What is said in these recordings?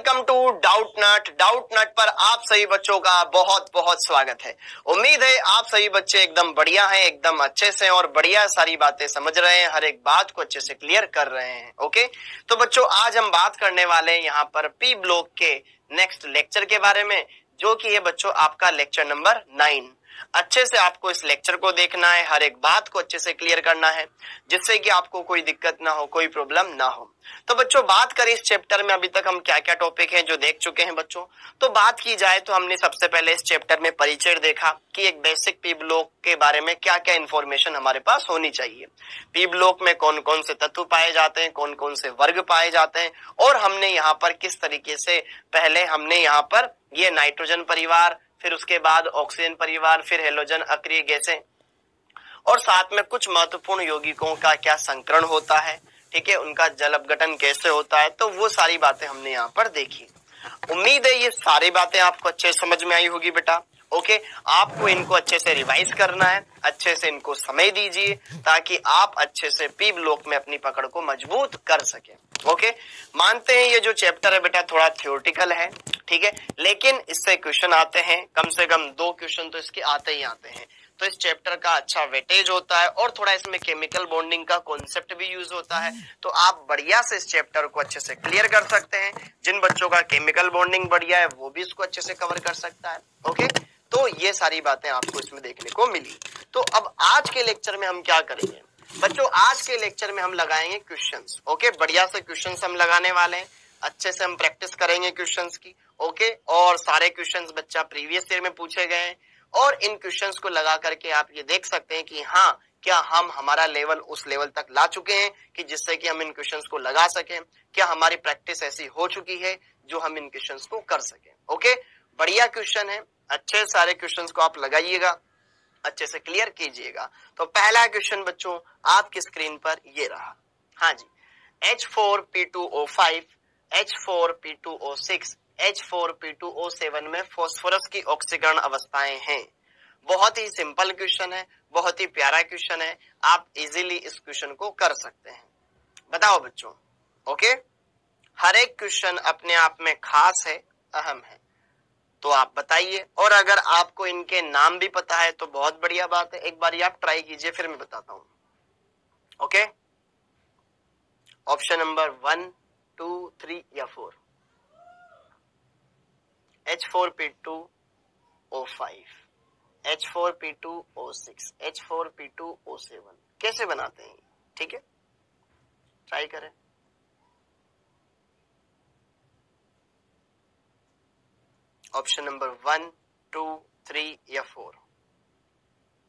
Welcome to Doubtnut. Doubt नट पर आप सभी बच्चों का बहुत बहुत स्वागत है। उम्मीद है आप सभी बच्चे एकदम बढ़िया हैं, एकदम अच्छे से और बढ़िया सारी बातें समझ रहे हैं, हर एक बात को अच्छे से क्लियर कर रहे हैं ओके तो बच्चों, आज हम बात करने वाले हैं यहाँ पर पी ब्लॉक के नेक्स्ट लेक्चर के बारे में, जो कि है बच्चों, आपका लेक्चर नंबर नाइन अच्छे से आपको इस लेक्चर को देखना है, हर एक बात को अच्छे से क्लियर करना है, जिससे कि आपको कोई दिक्कत ना हो, कोई प्रॉब्लम ना हो। तो बच्चों, बात करें इस चैप्टर में अभी तक हम क्या क्या टॉपिक हैं जो देख चुके हैं बच्चों। तो बात की जाए तो हमने सबसे पहले इस चैप्टर में परिचय देखा कि एक बेसिक पी ब्लॉक के बारे में क्या क्या इन्फॉर्मेशन हमारे पास होनी चाहिए। पी ब्लॉक में कौन कौन से तत्व पाए जाते हैं कौन कौन से वर्ग पाए जाते हैं, और हमने यहाँ पर किस तरीके से पहले हमने यहाँ पर ये नाइट्रोजन परिवार फिर उसके बाद ऑक्सीजन परिवार, फिर हेलोजन अक्रिय गैसें। और साथ में कुछ महत्वपूर्ण यौगिकों का क्या संकरण होता है? ठीक है, उनका जल अपघटन कैसे होता है? तो वो सारी बातें हमने यहाँ पर देखी। उम्मीद है ये सारी बातें आपको अच्छे समझ में आई होगी बेटा। ओके? आपको इनको अच्छे से रिवाइज करना है, अच्छे से इनको समय दीजिए, ताकि आप अच्छे से पी ब्लॉक में अपनी पकड़ को मज़बूत कर सके। ओके? मानते हैं ये जो चैप्टर है बेटा, थोड़ा थियोरटिकल है, ठीक है? लेकिन इससे क्वेश्चन आते हैं, कम से कम दो क्वेश्चन तो इसके आते ही आते हैं। तो इस चैप्टर का अच्छा वेटेज होता है, और थोड़ा इसमें केमिकल बॉन्डिंग का कॉन्सेप्ट भी यूज़ होता है। तो आप बढ़िया से इस चैप्टर को अच्छे से क्लियर कर सकते हैं। जिन बच्चों का केमिकल बॉन्डिंग बढ़िया है, वो भी इसको अच्छे से कवर कर सकता है। ओके? तो ये सारी बातें आपको इसमें देखने को मिली। तो अब आज के लेक्चर में हम क्या करेंगे? बच्चों, आज के लेक्चर में हम लगाएँगे क्वेश्चंस ओके बढ़िया से क्वेश्चंस हम लगाने वाले हैं। अच्छे से हम प्रैक्टिस करेंगे क्वेश्चंस की ओके और सारे क्वेश्चंस बच्चा प्रीवियस ईयर में पूछे गए हैं। और इन क्वेश्चंस को लगा करके आप ये देख सकते हैं कि हाँ क्या हम हमारा लेवल उस लेवल तक ला चुके हैं कि जिससे कि हम इन क्वेश्चंस को लगा सकें। क्या हमारी प्रैक्टिस ऐसी हो चुकी है जो हम इन क्वेश्चंस को कर सकें ओके बढ़िया क्वेश्चन है। अच्छे सारे क्वेश्चन को आप लगाइएगा, अच्छे से क्लियर कीजिएगा। तो पहला क्वेश्चन बच्चों, आपकी स्क्रीन पर ये रहा। हाँ जी H four P two O five H four P two O six H four P two O seven में फॉस्फोरस की ऑक्सीकरण अवस्थाएँ हैं। बहुत ही सिंपल क्वेश्चन है, बहुत ही प्यारा क्वेश्चन है, आप इजीली इस क्वेश्चन को कर सकते हैं। बताओ बच्चों ओके हर एक क्वेश्चन अपने आप में खास है, अहम है। तो आप बताइए। और अगर आपको इनके नाम भी पता है तो बहुत बढ़िया बात है। एक बार आप ट्राई कीजिए, फिर मैं बताता हूँ। Okay? Option number one, two, three या four. H four P two O five H four P two O six H four P two O seven कैसे बनाते हैं? ठीक है? ट्राई करें। Option number one, two, three या four?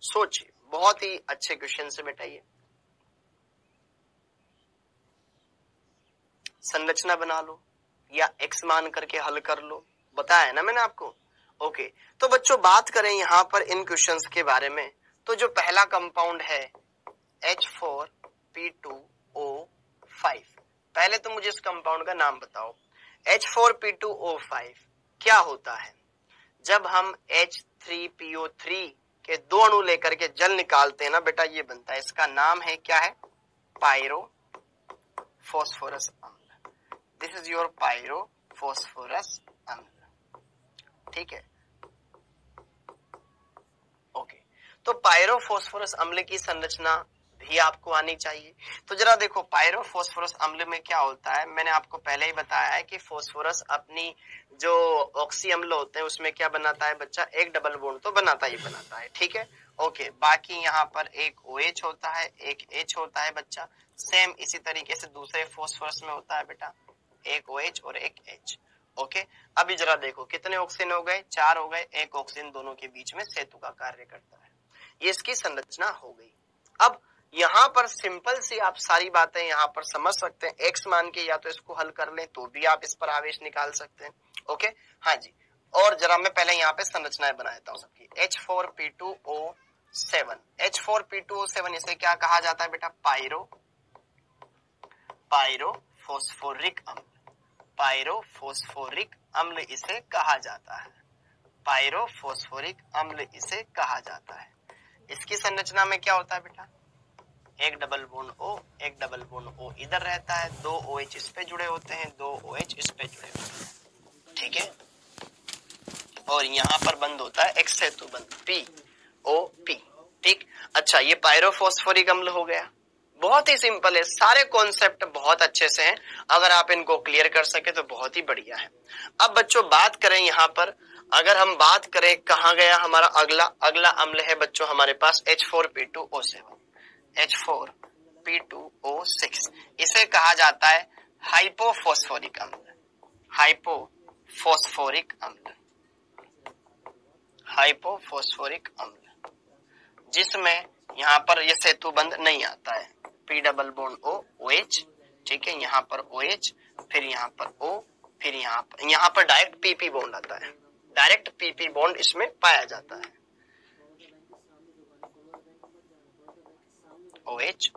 सोचिए, बहुत ही अच्छे क्वेश्चन से बैठाइए संरचना बना लो, या एक्स मान करके हल कर लो। बताया है ना मैंने आपको? ओके तो बच्चों, बात करें यहाँ पर इन क्वेश्चंस के बारे में। तो जो पहला कंपाउंड है H four P two O five पहले तो मुझे इस कंपाउंड का नाम बताओ। H four P two O five क्या होता है? जब हम एच थ्री पीओ थ्री के दो अणु लेकर के जल निकालते हैं ना बेटा, ये बनता है। इसका नाम है क्या है? पायरो फॉस्फोरस अम्ल। This is your pyro phosphorus अम्ल। ठीक है? ओके तो पायरोफोस्फोरस अम्ल की संरचना भी आपको आनी चाहिए। तो जरा देखो, पायरोफोस्फोरस अम्ल में क्या होता है? मैंने आपको पहले ही बताया है कि फोस्फोरस अपनी जो ऑक्सी अम्ल होते हैं, उसमें क्या बनाता है बच्चा? एक डबल बोन्ड तो बनाता ही बनाता है, ठीक है? ओके, बाकी यहाँ पर एक ओ OH होता है, एक एच होता है बच्चा। सेम इसी तरीके से दूसरे फोस्फोरस में होता है बेटा। एक ओ OH और एक एच ओके? अभी जरा देखो, कितने ऑक्सीजन हो गए? चार हो गए, एक ऑक्सीजन दोनों के बीच में सेतु का कार्य करता है। ये इसकी संरचना हो गई। अब यहाँ पर सिंपल सी आप सारी बातें यहाँ पर समझ सकते हैं। एक्स मान के या तो इसको हल कर लें तो भी आप इस पर आवेश निकाल सकते हैं। ओके हाँ जी। और जरा मैं पहले यहाँ पे संरचनाएँ बना देता हूँ सबकी। H four P two O seven H four P two O seven इसे क्या कहा जाता है बेटा? पायरो पायरो फोस्फोरिक अम्ल। पायरो फोस्फोरिक अम्ल इसे कहा जाता है। पायरो फोस्फोरिक अम्ल इसे कहा जाता है। इसकी संरचना में क्या होता है बेटा? एक डबल बोन ओ एक डबल बोन ओ इधर रहता है। दो ओ OH इस पे जुड़े होते हैं, दो ओ OH इस पे जुड़े होते हैं। ठीक है? और यहाँ पर बंद होता है एक्स सेतु बंद पी ओ पी ठीक? अच्छा ये पायरोफोस्फोरिक अम्ल हो गया। बहुत ही सिंपल है, सारे कॉन्सेप्ट बहुत अच्छे से हैं। अगर आप इनको क्लियर कर सके तो बहुत ही बढ़िया है। अब बच्चों, बात करें यहाँ पर। अगर हम बात करें कहा गया हमारा अगला अगला अम्ल है बच्चों हमारे पास H four P two O seven H four P two O six इसे कहा जाता है हाइपोफोस्फोरिक अम्ल। हाइपोफोस्फोरिक अम्ल। हाइपोफोस्फोरिक अम्ल। जिसमें यहाँ पर यह सेतु बंद नहीं आता है। P double bond O O H ठीक है, यहाँ पर ओ एच फिर यहाँ पर ओ फिर यहाँ पर यहाँ पर डायरेक्ट पीपी बॉन्ड आता है। डायरेक्ट पीपी बॉन्ड इसमें पाया जाता है। ओ एच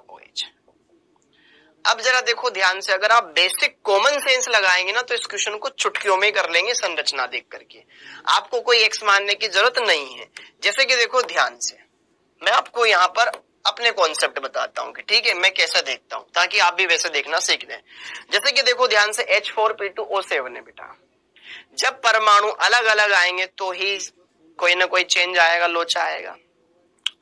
अब जरा देखो ध्यान से, अगर आप बेसिक कॉमन सेंस लगाएँगे ना तो इस क्वेश्चन को चुटकियों में कर लेंगे संरचना देख करके। आपको कोई एक्स मानने की ज़रूरत नहीं है। जैसे कि देखो ध्यान से, मैं आपको यहाँ पर अपने कॉन्सेप्ट बताता हूँ कि ठीक है, मैं कैसा देखता हूँ, ताकि आप भी वैसे देखना सीख लें जैसे कि देखो ध्यान से H four P two O seven है बेटा। जब परमाणु अलग अलग आएँगे तो ही कोई ना कोई चेंज आएगा, लोचा आएगा।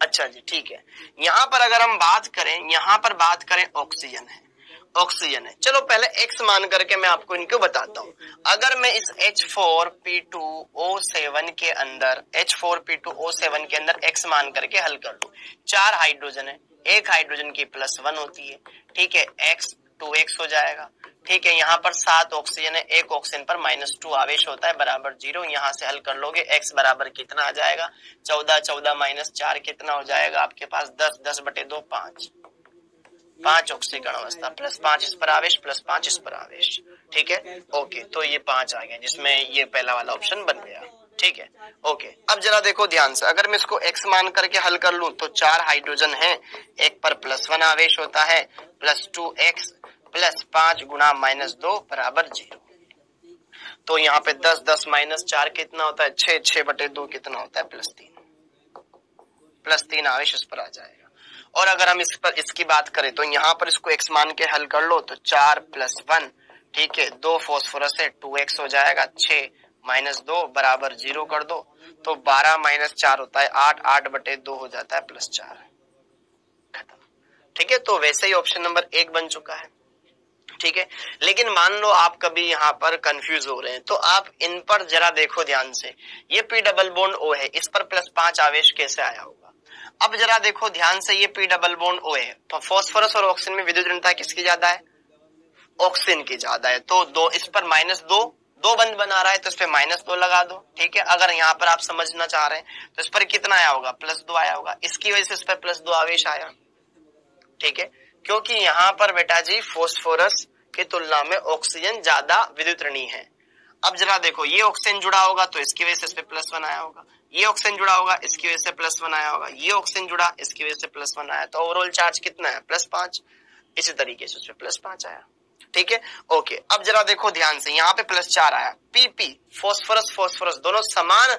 अच्छा जी, ठीक है। यहाँ पर अगर हम बात करें, यहाँ पर बात करें ऑक्सीजन है। ऑक्सीजन है। चलो पहले एक्स मान करके मैं आपको इनको बताता हूँ। अगर मैं इस H four P two O seven के अंदर H four P two O seven के अंदर एक्स मान करके हल कर लू। चार हाइड्रोजन है। एक हाइड्रोजन की प्लस वन होती है। ठीक है एक्स टू एक्स हो जाएगा। ठीक है, यहाँ पर सात ऑक्सीजन है, एक ऑक्सीजन पर माइनस टू आवेश होता है, बराबर ज़ीरो यहाँ से हल कर लोगे एक्स बराबर कितना आ जाएगा? चौदह चौदह माइनस चार कितना हो जाएगा आपके पास? दस दस बटे दो, पाँच। पाँच ऑक्सीकरण अवस्था प्लस पाँच इस पर आवेश प्लस पाँच इस पर आवेश। ठीक है? ओके तो ये पाँच आ गया, जिसमें ये पहला वाला ऑप्शन बन गया। ठीक है? ओके अब जरा देखो ध्यान से, अगर मैं इसको एक्स मान करके हल कर लू तो चार हाइड्रोजन है, एक पर प्लस वन आवेश होता है प्लस टू एक्स प्लस पाँच गुना माइनस दो बराबर ज़ीरो। तो यहाँ पे दस दस माइनस चार कितना होता है? छह छह बटे दो कितना होता है? प्लस तीन। प्लस तीन आवेश इस पर आ जाएगा। और अगर हम इस पर, इसकी बात करें तो यहाँ पर इसको एक्स मान के हल कर लो तो चार प्लस वन, ठीक है, दो फोस्फोरस है टू एक्स हो जाएगा, छ माइनस दो बराबर ज़ीरो कर दो तो बारह माइनस चार होता है, आठ आठ बटे दो हो जाता है, प्लस चार। खत्म। ठीक है तो वैसे ही ऑप्शन नंबर एक बन चुका है। ठीक है? लेकिन मान लो आप कभी यहाँ पर कंफ्यूज हो रहे हैं तो आप इन पर जरा देखो ध्यान से। ये पी डबल बोन्ड ओ है, इस पर प्लस पाँच आवेश कैसे आया होगा? अब जरा देखो ध्यान से ये पी डबल बोन ओ है तो फॉस्फोरस और ऑक्सीजन में विद्युत ऋणता किसकी ज़्यादा है? ऑक्सीजन की ज़्यादा है तो दो, इस पर माइनस दो दो बंद बना रहा है तो इस पर माइनस दो लगा दो, ठीक है? अगर यहाँ पर आप समझना चाह रहे हैं तो इस पर कितना आया होगा? प्लस दो आया होगा, इसकी वजह से इस पर प्लस दो आवेश आया, ठीक है? क्योंकि यहाँ पर बेटा जी फोस्फोरस की तुलना में ऑक्सीजन ज़्यादा विद्युत है। अब जरा देखो, ये ऑक्सीजन जुड़ा होगा तो इसकी वजह से इस पे प्लस वन आया होगा। ये ऑक्सीजन जुड़ा होगा, इसकी वजह से प्लस वन आया होगा। ये ऑक्सीजन जुड़ा, इसकी वजह से प्लस वन आया। तो ओवरऑल चार्ज कितना है? प्लस पाँच। इसी तरीके से उसमें प्लस पाँच आया। ठीक है? ओके अब जरा देखो ध्यान से, यहाँ पे प्लस चार आया। पीपी फोस्फोरस फोस्फोरस दोनों समान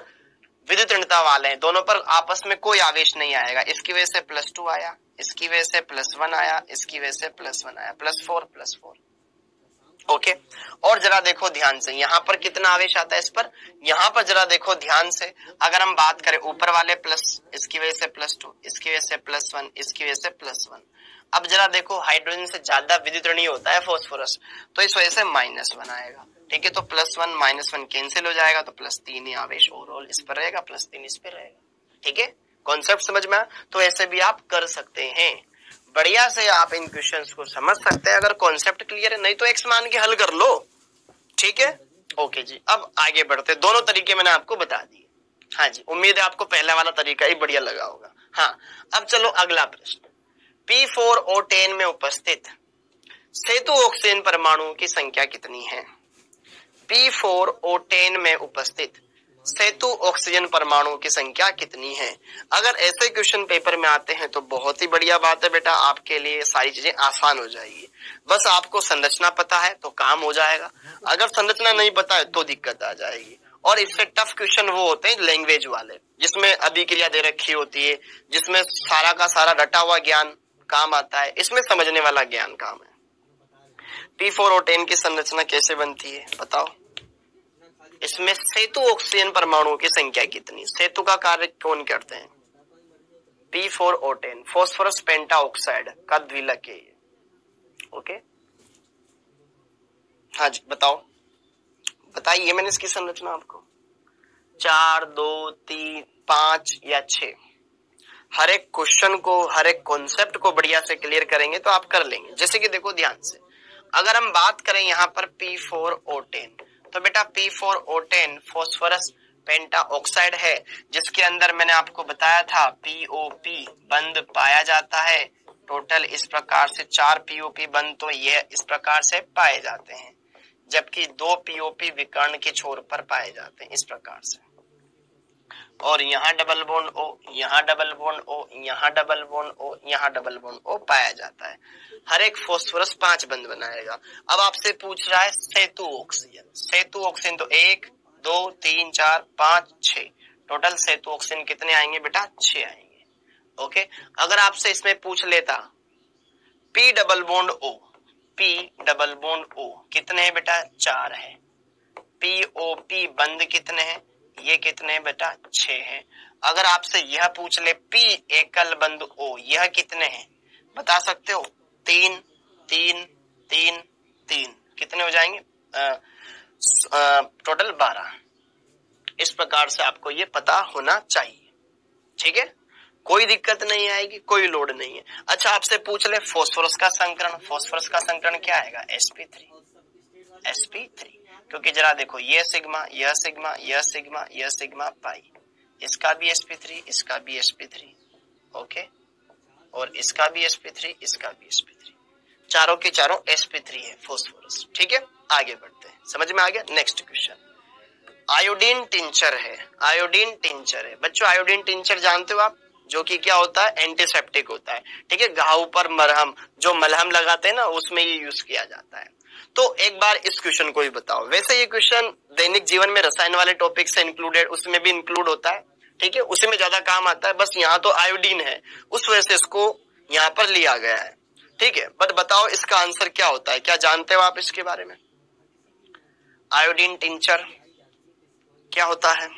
विद्युत ऋणता वाले हैं। दोनों पर आपस में कोई आवेश नहीं आएगा। इसकी वजह से प्लस टू आया, इसकी वजह से प्लस वन आया, इसकी वजह से प्लस वन आया। Plus four plus four okay? और जरा देखो ध्यान से, यहाँ पर कितना आवेश आता है इस पर? यहाँ पर जरा देखो ध्यान से, अगर हम बात करें ऊपर वाले प्लस इसकी वजह से प्लस टू इसकी वजह से प्लस वन इसकी वजह से प्लस वन अब जरा देखो हाइड्रोजन से ज़्यादा विद्युत ऋणी होता है फॉस्फोरस तो इस वजह से माइनस वन आएगा। ठीक है तो plus one minus one cancel हो जाएगा तो प्लस तीन ही आवेश ओवरऑल इस पर रहेगा प्लस तीन इस पर रहेगा। ठीक है? कॉन्सेप्ट समझ में तो ऐसे भी आप कर सकते हैं। बढ़िया से आप इन क्वेश्चंस को समझ सकते हैं। अगर कॉन्सेप्ट क्लियर है, नहीं तो एक्स मान के हल कर लो। ठीक है? ओके जी। अब आगे बढ़ते दोनों तरीके मैंने आपको बता दिए। हाँ जी, उम्मीद है आपको पहला वाला तरीका ही बढ़िया लगा होगा। हाँ अब चलो अगला प्रश्न। पी फोर ओ टेन में उपस्थित सेतु ऑक्सीजन परमाणु की संख्या कितनी है? पी फोर ओ टेन में उपस्थित सेतु ऑक्सीजन परमाणु की संख्या कितनी है? अगर ऐसे क्वेश्चन पेपर में आते हैं तो बहुत ही बढ़िया बात है बेटा। आपके लिए सारी चीज़ें आसान हो जाएगी। बस आपको संरचना पता है तो काम हो जाएगा। अगर संरचना नहीं पता है तो दिक्कत आ जाएगी। और इससे टफ क्वेश्चन वो होते हैं लैंग्वेज वाले, जिसमें अभिक्रिया दे रखी होती है, जिसमें सारा का सारा रटा हुआ ज्ञान काम आता है। इसमें समझने वाला ज्ञान काम है। पी फोर और टेन की संरचना कैसे बनती है, बताओ। इसमें सेतु ऑक्सीजन परमाणुओं की संख्या कितनी? सेतु का कार्य कौन करते हैं? P four O ten phosphorus penta oxide का द्विलक है ओके हाँ जी, बताओ। बताइए मैंने इसकी संरचना आपको। चार, दो, तीन, पाँच या छ हर एक क्वेश्चन को, हर एक कॉन्सेप्ट को बढ़िया से क्लियर करेंगे तो आप कर लेंगे। जैसे कि देखो ध्यान से, अगर हम बात करें यहाँ पर पी फोर ओटेन तो बेटा P four O ten phosphorus penta oxide है, जिसके अंदर मैंने आपको बताया था पीओपी बंद पाया जाता है। टोटल इस प्रकार से चार पीओपी बंद तो ये इस प्रकार से पाए जाते हैं, जबकि दो पीओपी विकर्ण के छोर पर पाए जाते हैं इस प्रकार से। और यहाँ डबल बोन ओ यहाँ डबल बोन ओ यहाँ डबल बोन ओ यहाँ डबल बोन ओ पाया जाता है। हर एक फोस्फोरस पाँच बंद बनाएगा। अब आपसे पूछ रहा है सेतु ऑक्सीजन सेतु ऑक्सीजन तो एक, दो, तीन, चार, पाँच छ टोटल सेतु ऑक्सीजन कितने आएँगे बेटा? छ आएँगे। ओके अगर आपसे इसमें पूछ लेता P double bond O P double bond O कितने हैं बेटा? चार है। पी ओ पी बंद कितने हैं? ये कितने बेटा? छ है। अगर आपसे यह पूछ ले, पी, एकल बंद ओ, यह कितने हैं? बता सकते हो? तीन तीन तीन तीन। कितने हो जाएँगे? टोटल बारह। इस प्रकार से आपको ये पता होना चाहिए। ठीक है? कोई दिक्कत नहीं आएगी, कोई लोड नहीं है। अच्छा आपसे पूछ ले, फोस्फोरस का संकरण। फोस्फोरस का संकरण क्या आएगा? एसपी थ्री एसपी थ्री क्योंकि जरा देखो ये सिग्मा, यह सिग्मा यह सिग्मा यह सिग्मा, पाई। इसका भी एसपी थ्री इसका भी एसपी थ्री ओके? और इसका भी एसपी थ्री इसका भी एसपी थ्री चारों के चारों एसपी थ्री है फोस्फोरस ठीक है? आगे बढ़ते हैं। समझ में आ गया? नेक्स्ट क्वेश्चन आयोडीन टिंचर है। आयोडीन टिंचर है। बच्चों आयोडीन टिंचर जानते हो आप? जो कि क्या होता है? एंटीसेप्टिक होता है। ठीक है? घाव पर मरहम, जो मलहम लगाते हैं ना, उसमें ये यूज़ किया जाता है। तो एक बार इस क्वेश्चन को भी बताओ। वैसे ये क्वेश्चन दैनिक जीवन में रसायन वाले टॉपिक से इंक्लूडेड उसमें भी इंक्लूड होता है, ठीक है? उसी में ज़्यादा काम आता है, बस यहाँ तो आयोडीन है। उस वजह से इसको यहाँ पर लिया गया है, ठीक है? बट बताओ इसका आंसर क्या होता है? क्या जानते हो आप इसके बारे में? आयोडीन टिंचर क्या होता है?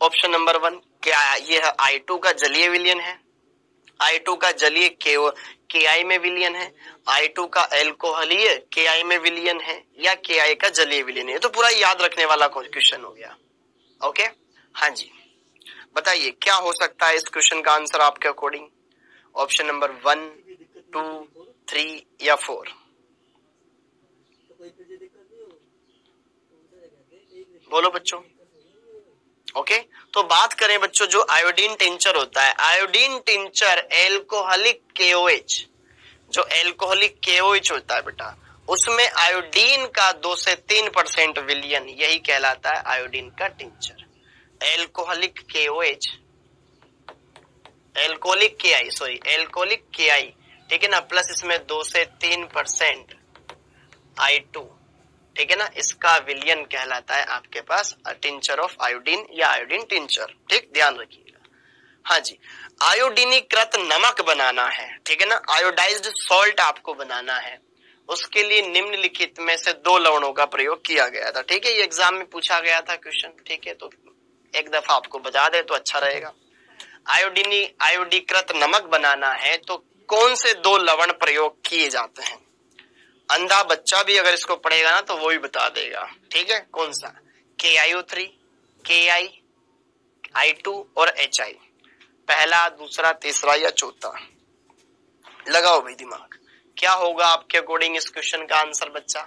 ऑप्शन नंबर वन क्या यह आई टू का जलीय विलियन है? आई टू का जलीय के आई में विलियन है। आई टू का एल्कोहलीय के आई में विलियन है या के आई का जलीय विलियन है। तो पूरा याद रखने वाला क्वेश्चन हो गया। ओके हाँ जी। बताइए, क्या हो सकता है इस क्वेश्चन का आंसर आपके according option number one two three या फोर बोलो बच्चों। ओके? तो बात करें बच्चों, जो आयोडीन टिंचर होता है। आयोडीन टिंचर एल्कोहलिक केओएच जो एल्कोहलिक केओएच होता है बेटा, उसमें आयोडीन का दो से तीन परसेंट विलियन यही कहलाता है आयोडीन का टिंचर एल्कोहलिक केओएच एल्कोहलिक के आई सॉरी एल्कोहलिक के आई ठीक है ना? प्लस इसमें दो से तीन परसेंट आई टू ठीक है ना? इसका विलियन कहलाता है आपके पास टिंचर ऑफ़ आयोडीन या आयोडीन टिंचर ठीक? ध्यान रखिएगा। हाँ जी। आयोडीनीकृत नमक बनाना है। ठीक है ना? आयोडाइज्ड सॉल्ट आपको बनाना है। उसके लिए निम्नलिखित में से दो लवणों का प्रयोग किया गया था। ठीक है? ये एग्ज़ाम में पूछा गया था क्वेश्चन ठीक है? तो एक दफ़ा आपको बता दे तो अच्छा रहेगा। आयोडीनी आयोडीकृत नमक बनाना है तो कौन से दो लवण प्रयोग किए जाते हैं? अंधा बच्चा भी अगर इसको पढ़ेगा ना तो वो भी बता देगा। ठीक है? कौन सा? के आई ओ थ्री के आई आई टू और एच आई पहला, दूसरा, तीसरा या चौथा? लगाओ भाई दिमाग। क्या होगा आपके अकॉर्डिंग इस क्वेश्चन का आंसर बच्चा?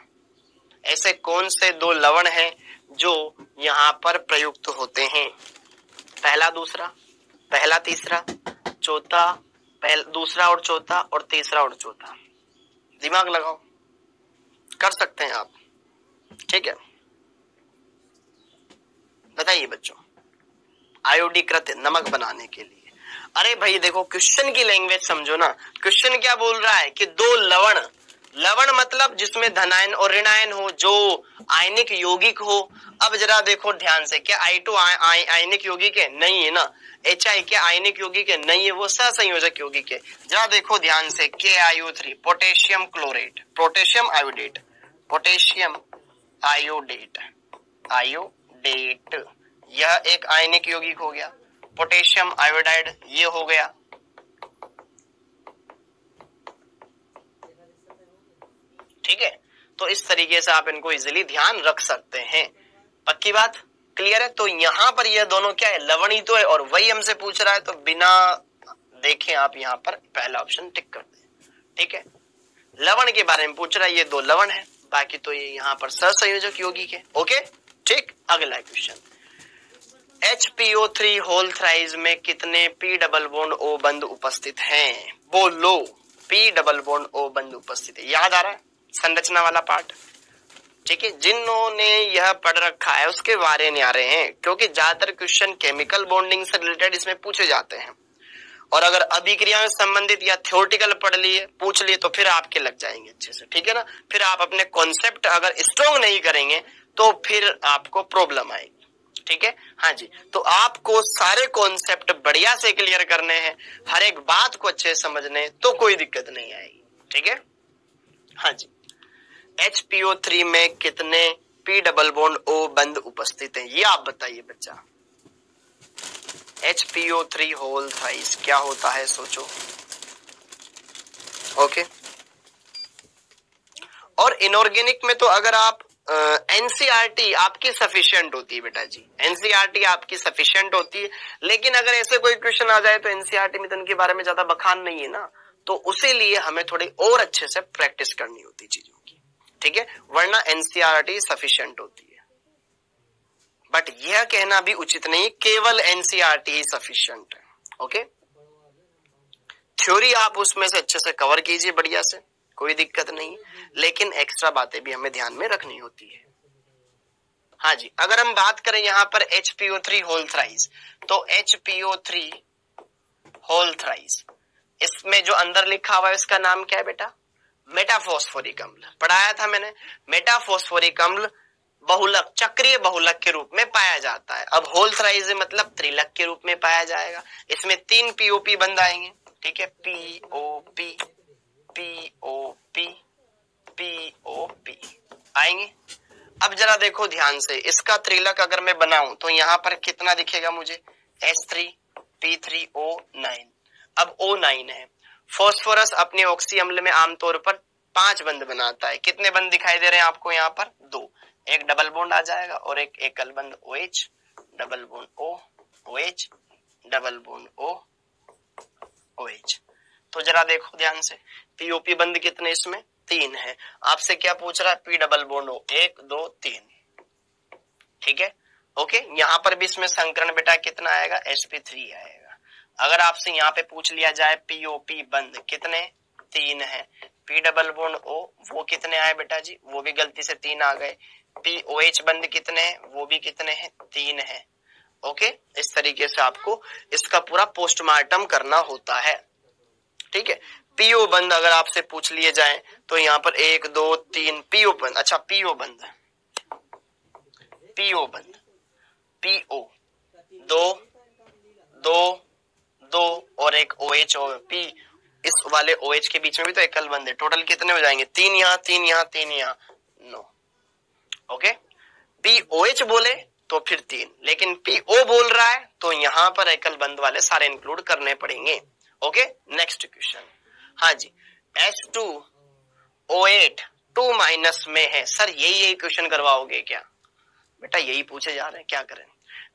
ऐसे कौन से दो लवण हैं जो यहाँ पर प्रयुक्त होते हैं? पहला, दूसरा, पहला, तीसरा, चौथा, पहला, दूसरा और चौथा और तीसरा और चौथा। दिमाग लगाओ। कर सकते हैं आप। ठीक है? बताइए बच्चों। आयोडीकृत नमक बनाने के लिए। अरे भाई, देखो, क्वेश्चन की लैंग्वेज समझो ना। क्वेश्चन क्या बोल रहा है कि दो लवण। लवण मतलब जिसमें धनायन और ऋणायन हो, जो आयनिक यौगिक हो। अब जरा देखो ध्यान से, क्या आई टू आयनिक यौगिक है? नहीं है ना। एच आई क्या आयनिक यौगिक है? नहीं है, वो सहसंयोजक यौगिक है। जरा देखो ध्यान से K IO three potassium chlorate potassium iodate potassium iodate iodate. यह एक आयनिक यौगिक हो गया। पोटेशियम आयोडाइड ये हो गया। ठीक है? तो इस तरीके से आप इनको इजिली ध्यान रख सकते हैं। पक्की बात? क्लियर है? तो यहाँ पर यह दोनों क्या है? लवण तो है और वही हमसे पूछ रहा है तो बिना देखें आप यहाँ पर पहला ऑप्शन टिक कर दें। ठीक है? लवण के बारे में पूछ रहा है, ये दो लवण है। बाकी तो ये यहाँ पर सहसंयोजक यौगिक है ओके ठीक? अगला question H P O three whole thrice में कितने पी डबल बोन्ड ओ बंद उपस्थित हैं? बोलो। पी डबल बोन्ड ओ बंद उपस्थित है। याद आ रहा है? संरचना वाला पार्ट ठीक है? जिन्होंने यह पढ़ रखा है, उसके बारे में आ रहे हैं, क्योंकि ज़्यादातर क्वेश्चन केमिकल बॉन्डिंग से रिलेटेड इसमें पूछे जाते हैं। और अगर अभिक्रिया में संबंधित या थियोटिकल पढ़ लिए, पूछ लिए तो फिर आपके लग जाएँगे अच्छे से, ठीक है ना? फिर आप अपने कॉन्सेप्ट अगर स्ट्रोंग नहीं करेंगे तो फिर आपको प्रॉब्लम आएगी, ठीक है? हाँ जी तो आपको सारे कॉन्सेप्ट बढ़िया से क्लियर करने हैं, हर एक बात को अच्छे समझने तो कोई दिक्कत नहीं आएगी, ठीक है? हाँ जी एच थ्री में कितने पी डबल बोन्ड ओ बंद उपस्थित हैं, ये आप बताइए बच्चा। H PO three whole thrice क्या होता है सोचो। ओके और इनऑर्गेनिक में तो अगर आप एनसीआरटी uh, आपकी सफिशियंट होती है बेटा जी एनसीआरटी आपकी सफिशियंट होती है। लेकिन अगर ऐसे कोई क्वेश्चन आ जाए तो एनसीआरटी में तो इनके बारे में ज़्यादा बखान नहीं है ना। तो उसी लिए हमें थोड़ी और अच्छे से प्रैक्टिस करनी होती चीज़ों की। ठीक है? वरना एनसीआरटी सफिशियंट होती है। बट यह कहना भी उचित नहीं, केवल एनसीआरटी ही सफिशियंट है ओके थ्योरी आप उसमें से अच्छे से कवर कीजिए बढ़िया से, कोई दिक्कत नहीं। लेकिन एक्स्ट्रा बातें भी हमें ध्यान में रखनी होती है। हाँ जी, अगर हम बात करें यहाँ पर एच थ्री होल थ्राइज तो H PO three whole thrice इसमें जो अंदर लिखा हुआ है इसका नाम क्या है बेटा? मेटाफोस्फोरिक अम्ल पढ़ाया था मैंने। मेटाफोस्फोरिक अम्ल बहुलक, चक्रीय बहुलक के रूप में पाया जाता है। अब होल थ्राइज मतलब त्रिलक के रूप में पाया जाएगा। इसमें तीन पीओपी बंद आएँगे, ठीक है? पीओपी पीओपी पीओपी आएँगे। अब जरा देखो ध्यान से, इसका त्रिलक अगर मैं बनाऊँ तो यहाँ पर कितना दिखेगा मुझे? S three P three O nine अब ओ नाइन है। फॉस्फोरस अपने ऑक्सी अम्ल में आमतौर पर पाँच बंद बनाता है। कितने बंद दिखाई दे रहे हैं आपको यहाँ पर? दो। एक डबल बोन्ड आ जाएगा और एक एकल बंद O H double bond O O H double bond O O H तो जरा देखो ध्यान से पीओपी बंद कितने इसमें? तीन है। आपसे क्या पूछ रहा है? पी डबल बोन्ड ओ एक, दो, तीन। ठीक है? ओके? यहाँ पर भी इसमें संकरण बेटा कितना आएगा? एसपी थ्री आएगा। अगर आपसे यहाँ पे पूछ लिया जाए पीओपी बंद, कितने? तीन है। पी डबल बोन्ड ओ वो कितने आए बेटा जी? वो भी गलती से तीन आ गए। पी ओ एच बंद कितने हैं? वो भी कितने हैं? तीन है। ओके इस तरीके से आपको इसका पूरा पोस्टमार्टम करना होता है। ठीक है? पीओ बंद अगर आपसे पूछ लिए जाए तो यहाँ पर एक, दो, तीन पीओ बंद। अच्छा पीओ बंद। पीओ बंद। पीओ दो दो दो और एक ओ एच ओ पी इस वाले ओ एच के बीच में भी तो एकल बंद है। टोटल कितने हो जाएँगे? तीन यहाँ तीन यहाँ तीन यहाँ। ओके? पी ओ एच बोले तो फिर तीन। लेकिन पी ओ बोल रहा है तो यहाँ पर एकल बंद वाले सारे इंक्लूड करने पड़ेंगे। ओके? नेक्स्ट क्वेश्चन हाँ जी। S two O eight two minus में है। सर, यही यही क्वेश्चन करवाओगे क्या? बेटा, यही पूछे जा रहे हैं। क्या करें?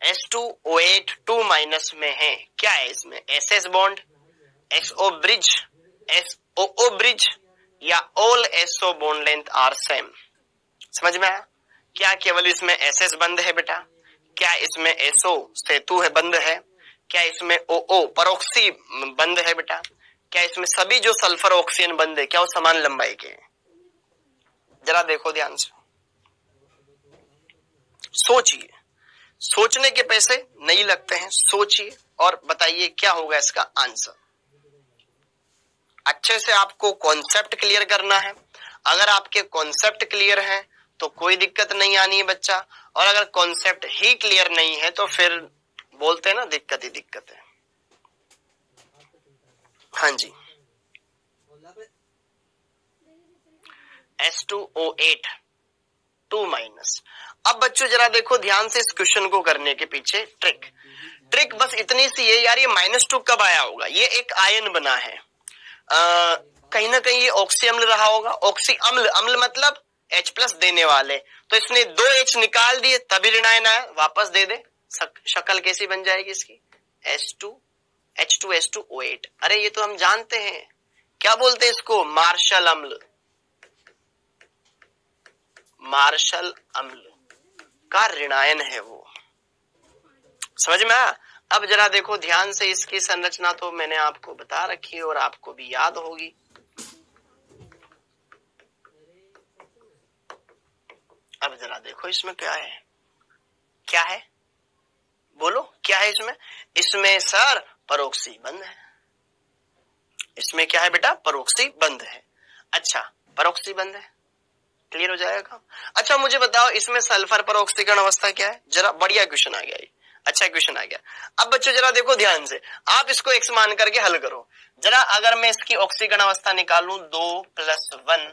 S two O eight two minus में है। क्या है इसमें? S S bond S O bridge S O O bridge या all S O bond length are same समझ में आया? क्या केवल इसमें एस एस बंद है बेटा? क्या इसमें एसओ सेतु है बंद है? क्या इसमें ओ ओ परोक्सी बंद है बेटा? क्या इसमें सभी जो सल्फ़र ऑक्सीजन बंद है, क्या वो समान लंबाई के जरा देखो ध्यान से। सोचिए। सोचने के पैसे नहीं लगते हैं, सोचिए और बताइए क्या होगा इसका आंसर। अच्छे से आपको कॉन्सेप्ट क्लियर करना है। अगर आपके कॉन्सेप्ट क्लियर है तो कोई दिक्कत नहीं आनी है बच्चा। और अगर कॉन्सेप्ट ही क्लियर नहीं है तो फिर बोलते हैं ना दिक्कत ही दिक्कत है। हाँ जी। S two O eight two minus अब बच्चों जरा देखो ध्यान से इस क्वेश्चन को करने के पीछे ट्रिक ट्रिक बस इतनी सी है यार ये माइनस टू कब आया होगा? ये एक आयन बना है। आ, कहीं ना कहीं ये ऑक्सी अम्ल रहा होगा। ऑक्सी अम्ल अम्ल मतलब H प्लस देने वाले। तो इसने दो एच निकाल दिए, तभी ऋणायन आया। वापस दे दे। शक्ल कैसी बन जाएगी इसकी? S two H two S two O eight अरे, ये तो हम जानते हैं। क्या बोलते हैं इसको? मार्शल अम्ल। मार्शल अम्ल। का ऋणायन है वो। समझ में आया? अब जरा देखो, ध्यान से इसकी संरचना तो मैंने आपको बता रखी है और आपको भी याद होगी। अब जरा देखो इसमें क्या है। क्या है? बोलो, क्या है इसमें? इसमें सर परोक्सी बंद है। इसमें क्या है बेटा? परोक्सी बंद है। अच्छा परोक्सी बंद है। क्लियर हो जाएगा? अच्छा मुझे बताओ, इसमें सल्फ़र पर ऑक्सीकरण अवस्था क्या है? जरा बढ़िया क्वेश्चन आ गया अच्छा क्वेश्चन आ गया। अब बच्चों, जरा देखो ध्यान से। आप इसको एक्स मान करके हल करो। जरा अगर मैं इसकी ऑक्सीकरण अवस्था निकालू, दो plus one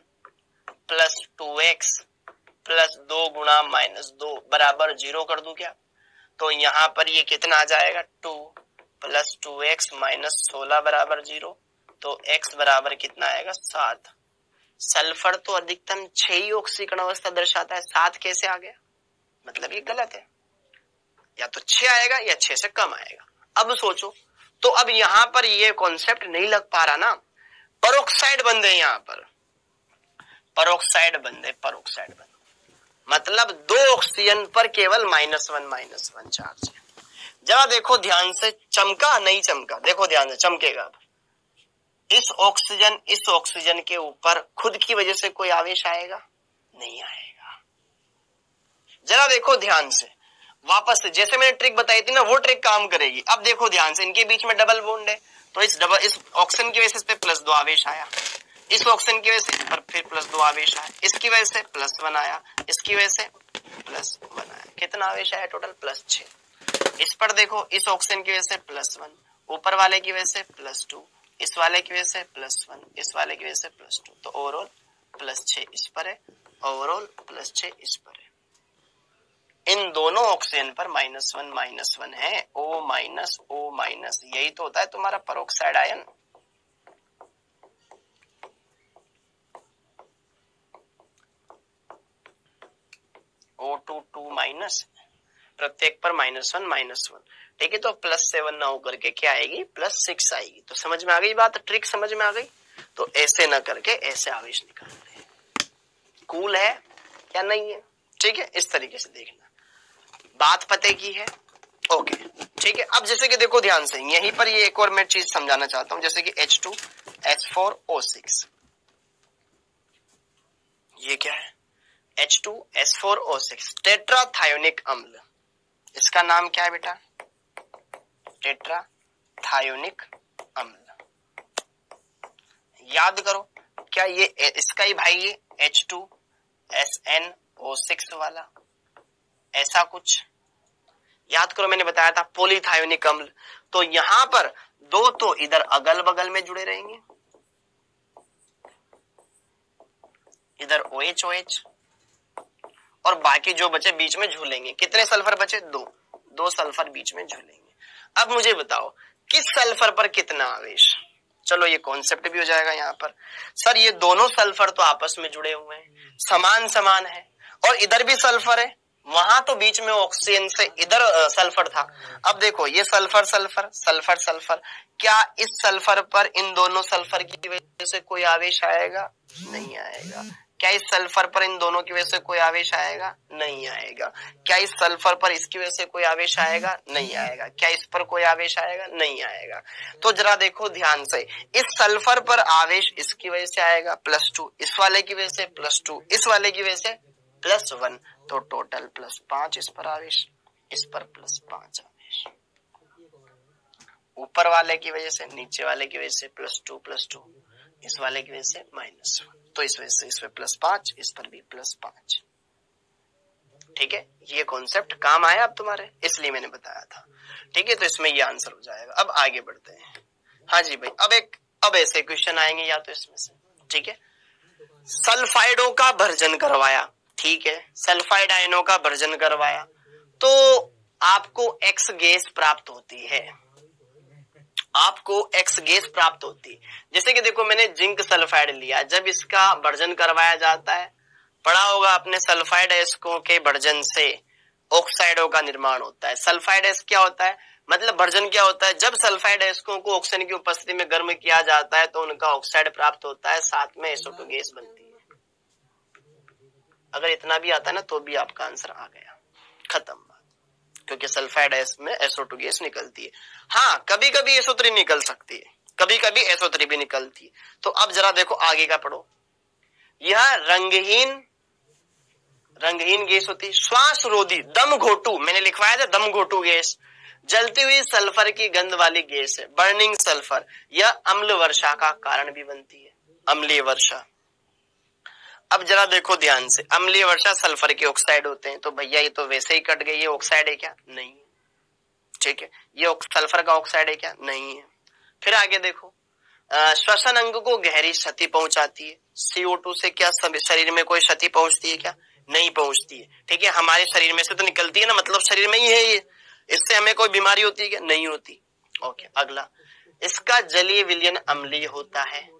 plus two X plus दो गुणा माइनस दो बराबर ज़ीरो कर दू क्या? तो यहाँ पर ये कितना आ जाएगा? Two plus two X minus सोलह बराबर ज़ीरो। तो एक्स बराबर कितना आएगा? सात। सल्फ़र तो अधिकतम छह ही ऑक्सीकरण अवस्था दर्शाता है। सात कैसे आ गया? मतलब ये गलत है। या तो छह आएगा या छह से कम आएगा। अब सोचो। तो अब यहाँ पर ये कॉन्सेप्ट नहीं लग पा रहा ना। परोक्साइड बंद यहाँ पर। परोक्साइड बंद परोक्साइड बंद। मतलब दो ऑक्सीजन पर केवल minus one minus one charge है। जरा देखो ध्यान से, चमका, नहीं चमका? देखो ध्यान से, चमकेगा इस ऑक्सीजन इस ऑक्सीजन के ऊपर खुद की वजह से कोई आवेश आएगा? नहीं आएगा। जरा देखो ध्यान से। वापस से, जैसे मैंने ट्रिक बताई थी ना, वो ट्रिक काम करेगी। अब देखो ध्यान से, इनके बीच में डबल बॉन्ड है। तो इस डबल इस ऑक्सीजन की वजह से प्लस दो आवेश आया। इस ऑक्सीजन की वजह से पर फिर प्लस दो आवेश आया। इसकी वजह से प्लस वन आया। इसकी वजह से प्लस वन आया। कितना आवेश आया टोटल प्लस छ इस पर देखो, इस ऑक्सीजन की वजह से प्लस वन, ऊपर वाले की वजह से प्लस टू, इस वाले की वजह से प्लस वन, इस वाले की वजह से प्लस टू। तो ओवरऑल प्लस छ इस पर है। ओवरऑल प्लस छ इस पर है। इन दोनों ऑक्सीजन पर माइनस वन माइनस वन है। ओ माइनस ओ माइनस यही तो होता है तुम्हारा परोक्साइड आयन। ओ टू टू माइनस प्रत्येक पर माइनस वन माइनस वन ठीक है तो प्लस सेवन ना होकर के क्या आएगी? प्लस सिक्स आएगी। तो समझ में आ गई बात? ट्रिक समझ में आ गई? तो ऐसे ना करके ऐसे आवेश निकालते हैं कूल है या नहीं है? ठीक है, इस तरीके से देखना। बात पते की है? ओके ठीक है, अब जैसे कि देखो ध्यान से, यहीं पर ये एक और मैं चीज़ समझाना चाहता हूँ, जैसे कि H two H four O six ये क्या है? H two H four O six tetrathionic अम्ल इसका नाम क्या है बेटा? टेट्राथायोनिक अम्ल याद करो, क्या ये इसका ही भाई ये एच एस वाला? ऐसा कुछ? याद करो, मैंने बताया था पोलीथायोनिक अम्ल तो यहाँ पर दो तो इधर अगल बगल में जुड़े रहेंगे। इधर ओ एच ओ एच और बाकी जो बचे बीच में झूलेंगे। कितने सल्फ़र बचे? दो। दो सल्फ़र बीच में झूलेंगे। अब मुझे बताओ, किस सल्फ़र पर कितना आवेश? चलो, ये कॉन्सेप्ट भी हो जाएगा यहाँ पर। सर, ये दोनों सल्फ़र तो आपस में जुड़े हुए हैं। समान समान है। और इधर भी सल्फ़र है। वहाँ तो बीच में ऑक्सीजन से इधर सल्फ़र था। अब देखो, ये सल्फ़र सल्फ़र सल्फ़र सल्फ़र। क्या इस सल्फ़र पर इन दोनों सल्फ़र की वजह से कोई आवेश आएगा? नहीं आएगा। क्या इस सल्फ़र पर इन दोनों की वजह से कोई आवेश आएगा? नहीं आएगा। क्या इस सल्फ़र पर इसकी वजह से कोई आवेश आएगा? नहीं आएगा। क्या इस पर कोई आवेश आएगा? नहीं आएगा। तो जरा देखो ध्यान से, इस सल्फ़र पर आवेश इसकी वजह से आएगा? Plus two. इस वाले की वजह से प्लस टू। इस वाले की वजह से प्लस वन। तो टोटल प्लस पाँच इस पर आवेश। इस पर प्लस पाँच आवेश। ऊपर वाले की वजह से, नीचे वाले की वजह से प्लस टू प्लस टू। इस वाले की वजह से माइनस वन। तो इस वजह से इस पर प्लस पाँच, इस पर भी प्लस पाँच। ठीक है? ये कॉन्सेप्ट काम आया अब तुम्हारे? इसलिए मैंने बताया था। ठीक है? तो इसमें ये आंसर हो जाएगा। अब आगे बढ़ते हैं। हाँ जी भाई, अब एक, अब ऐसे क्वेश्चन आएँगे या तो इसमें से। ठीक है? सल्फाइडों का भर्जन करवाया। ठीक है? सल्फाइड आयनों का भर्जन करवाया। तो आपको एक्स गैस प्राप्त होती है। आपको एक्स गैस प्राप्त होती है। जैसे कि देखो, मैंने जिंक सल्फाइड लिया। जब इसका वर्जन करवाया जाता है, पढ़ा होगा अपने सल्फाइड एस्को के वर्जन से ऑक्साइडों का निर्माण होता है। सल्फाइड एस क्या होता है? मतलब वर्जन क्या होता है? जब सल्फाइड एस्को को ऑक्सीजन की उपस्थिति में गर्म किया जाता है तो उनका ऑक्साइड प्राप्त होता है, साथ में एसोटो गैस बनती है। अगर इतना भी आता है ना तो भी आपका आंसर आ गया। खत्म। क्योंकि सल्फाइड एस में एसोटो गैस निकलती है। हाँ कभी कभी एसो थ्री निकल सकती है। कभी कभी एसो थ्री भी निकलती है। तो अब जरा देखो आगे का पढ़ो। यह रंगहीन रंगहीन गैस होती श्वास रोधी, दम घोटू। मैंने लिखवाया था दम घोटू गैस। जलती हुई सल्फ़र की गंध वाली गैस है। बर्निंग सल्फ़र यह अम्ल वर्षा का कारण भी बनती है। अम्लीय वर्षा। अब जरा देखो ध्यान से। अम्लीय वर्षा सल्फ़र के ऑक्साइड होते हैं। तो भैया, ये तो वैसे ही कट गई। ये ऑक्साइड है क्या? नहीं है। ठीक है। ये सल्फ़र का ऑक्साइड है क्या? नहीं है। फिर आगे देखो। श्वसन अंग को गहरी क्षति पहुंचाती है। सीओ टू से क्या शरीर में कोई क्षति पहुँचती है क्या? नहीं पहुँचती है। ठीक है, हमारे शरीर में से तो निकलती है ना? मतलब शरीर में ही है ये। इससे हमें कोई बीमारी होती है क्या? नहीं होती। ओके, अगला। इसका जलीय विलियन अम्लीय होता है।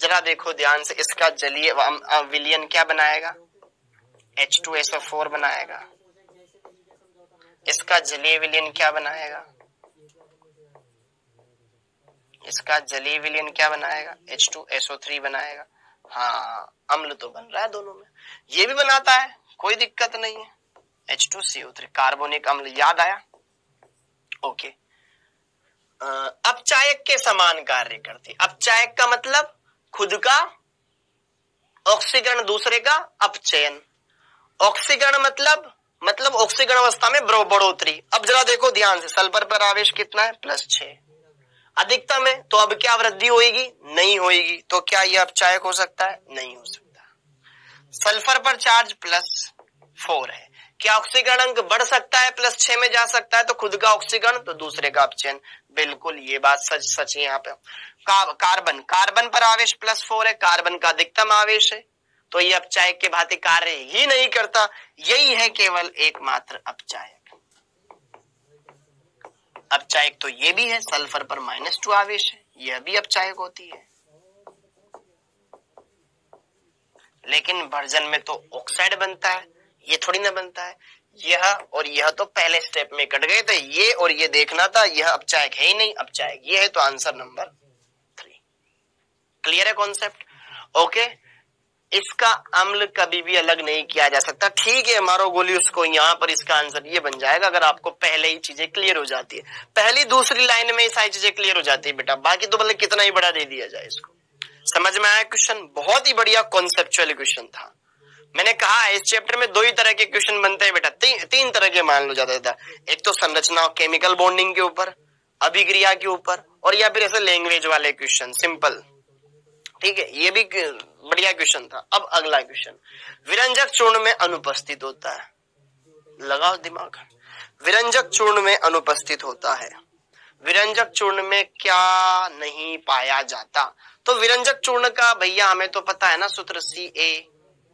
जरा देखो ध्यान से, इसका जलीय विलियन क्या बनाएगा? एच टू एस फोर बनाएगा। इसका जलीय विलियन क्या बनाएगा? इसका जलीय विलियन क्या बनाएगा? एच टू एसओ थ्री बनाएगा। हाँ अम्ल तो बन रहा है दोनों में। ये भी बनाता है, कोई दिक्कत नहीं है। H two CO three carbonic अम्ल, याद आया? ओके अपचायक के समान कार्य करती अपचायक का मतलब खुद का ऑक्सीकरण दूसरे का, अपचयन। ऑक्सीकरण मतलब मतलब ऑक्सीकरण अवस्था में बढ़ोतरी। अब जरा देखो ध्यान से सल्फ़र पर आवेश कितना है? प्लस छ अधिकतम है तो अब क्या वृद्धि होगी नहीं होगी तो क्या यह अपचायक हो सकता है? नहीं हो सकता। सल्फ़र पर चार्ज प्लस फोर है। क्या ऑक्सीकरण अंक बढ़ सकता है? प्लस छह में जा सकता है तो खुद का ऑक्सीकरण तो दूसरे का अपचयन। बिल्कुल, ये बात सच सच है यहाँ पे। कार्बन। कार्बन पर आवेश प्लस फोर है, कार्बन का अधिकतम आवेश है। तो ये अपचायक के भांति कार्य ही नहीं करता, यही है केवल एकमात्र अपचायक। अपचायक तो ये भी है सल्फ़र पर माइनस टू आवेश है, यह भी अपचायक होती है। लेकिन वर्जन में तो ऑक्साइड बनता है, ये थोड़ी ना बनता है। यह और यह तो पहले स्टेप में कट गए थे, ये और ये देखना था, यह अपचायक है ही नहीं, अपचायक। ये है तो आंसर नंबर क्लियर है कॉन्सेप्ट ओके इसका अम्ल कभी भी अलग नहीं किया जा सकता। ठीक है मारो गोली उसको यहाँ पर इसका आंसर ये बन जाएगा अगर आपको पहले ही चीज़ें क्लियर हो जाती है। पहली दूसरी लाइन में सारी चीज़ें क्लियर हो जाती है बेटा। बाकी तो मतलब कितना ही बड़ा दे दिया जाए इसको। समझ में आया क्वेश्चन बहुत ही बढ़िया कॉन्सेप्चुअल क्वेश्चन था। मैंने कहा इस चैप्टर में दो ही तरह के क्वेश्चन बनते हैं बेटा। ती, तीन तरह के मान लो ज़्यादा ज़्यादा। एक तो संरचना और केमिकल बॉन्डिंग के ऊपर अभिक्रिया के ऊपर और या फिर ऐसे लैंग्वेज वाले क्वेश्चन सिंपल ठीक है, ये भी बढ़िया क्वेश्चन था। अब अगला क्वेश्चन विरंजक चूर्ण में अनुपस्थित होता है। लगाओ दिमाग। विरंजक चूर्ण में अनुपस्थित होता है। विरंजक चूर्ण में क्या नहीं पाया जाता? तो विरंजक चूर्ण का भैया, हमें तो पता है ना, सूत्र C A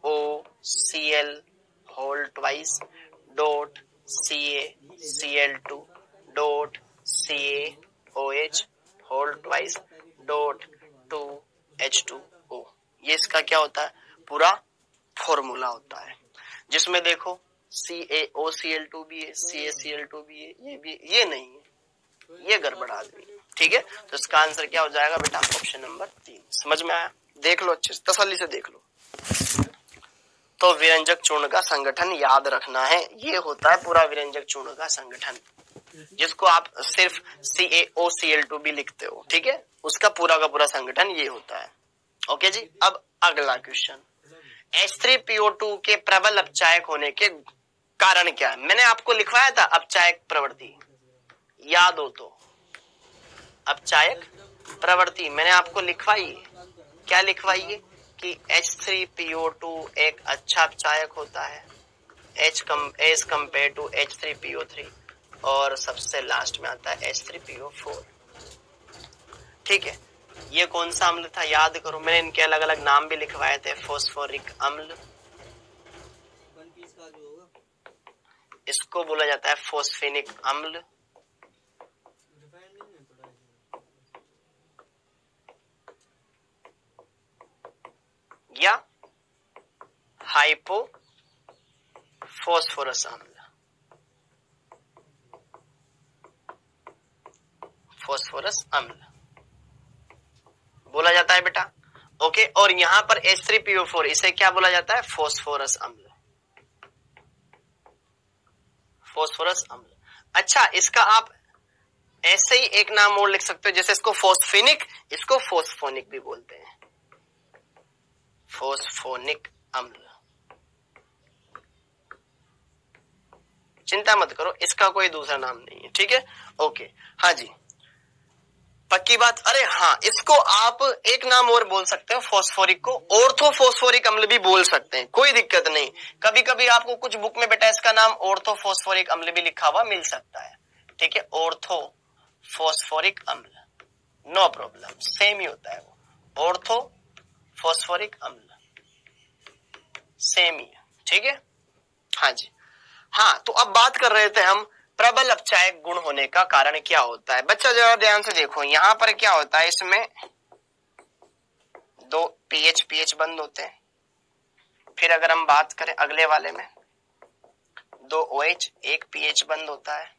O C L whole twice dot C A C L two dot C A O H whole twice dot two H two O ये इसका क्या होता है? पूरा फॉर्मूला होता है। जिसमें देखो C A O C L to भी है सी ए सी एल टू भी है ये भी, ये नहीं है। ये गड़बड़ आदमी ठीक है? तो इसका आंसर क्या हो जाएगा बेटा? ऑप्शन नंबर तीन। समझ में आया? देख लो अच्छे से तसली से देख लो। तो विरंजक चूर्ण का संगठन याद रखना है। ये होता है पूरा विरंजक चूर्ण का संगठन। जिसको आप सिर्फ़ सी A O C L to भी लिखते हो, ठीक है? उसका पूरा का पूरा संगठन ये होता है। ओके जी? अब अगला question H three PO two के प्रबल अपचायक होने के कारण क्या है? मैंने आपको लिखवाया था अपचायक प्रवृत्ति। याद हो तो। अपचायक प्रवृत्ति, मैंने आपको लिखवाई। क्या लिखवाई? है कि H3PO2 एक अच्छा अपचायक होता है। H कम एज कंपेयर टू H3PO3 और सबसे लास्ट में आता है H3PO4 ठीक है, ये कौन सा अम्ल था? याद करो, मैंने इनके अलग अलग नाम भी लिखवाए थे फोस्फोरिक अम्ल। इसको बोला जाता है फोस्फेनिक अम्ल। या हाइपो फोस्फोरस अम्ल। फोस्फोरस अम्ल। बोला जाता है बेटा। ओके, और यहाँ पर एच थ्री पीओ फोर इसे क्या बोला जाता है? फोस्फोरस अम्ल। फोस्फोरस अम्ल। अच्छा इसका आप ऐसे ही एक नाम और लिख सकते हो, जैसे इसको फोस्फिनिक इसको फोस्फोनिक भी बोलते हैं। फोस्फोनिक अम्ल। चिंता मत करो, इसका कोई दूसरा नाम नहीं है, ठीक है? ओके हाँ जी। पक्की बात, अरे हाँ इसको आप एक नाम और बोल सकते हो फॉस्फोरिक को। ऑर्थोफोस्फोरिक अम्ल भी बोल सकते हैं, कोई दिक्कत नहीं। कभी कभी आपको कुछ बुक में बेटा इसका नाम ऑर्थोफोस्फोरिक अम्ल भी लिखा हुआ मिल सकता है। ठीक है? ऑर्थो फोस्फोरिक अम्ल। नो प्रॉब्लम सेम ही होता है वो। ऑर्थो फोस्फोरिक अम्ल सेम ही। ठीक है? हाँ जी। हाँ तो अब बात कर रहे थे हम प्रबल अपचायक गुण होने का कारण क्या होता है? बच्चा जरा ध्यान से देखो यहाँ पर क्या होता है? इसमें दो पीएच पीएच बंद होते हैं। फिर अगर हम बात करें अगले वाले में दो ओ OH, एक पीएच बंद होता है।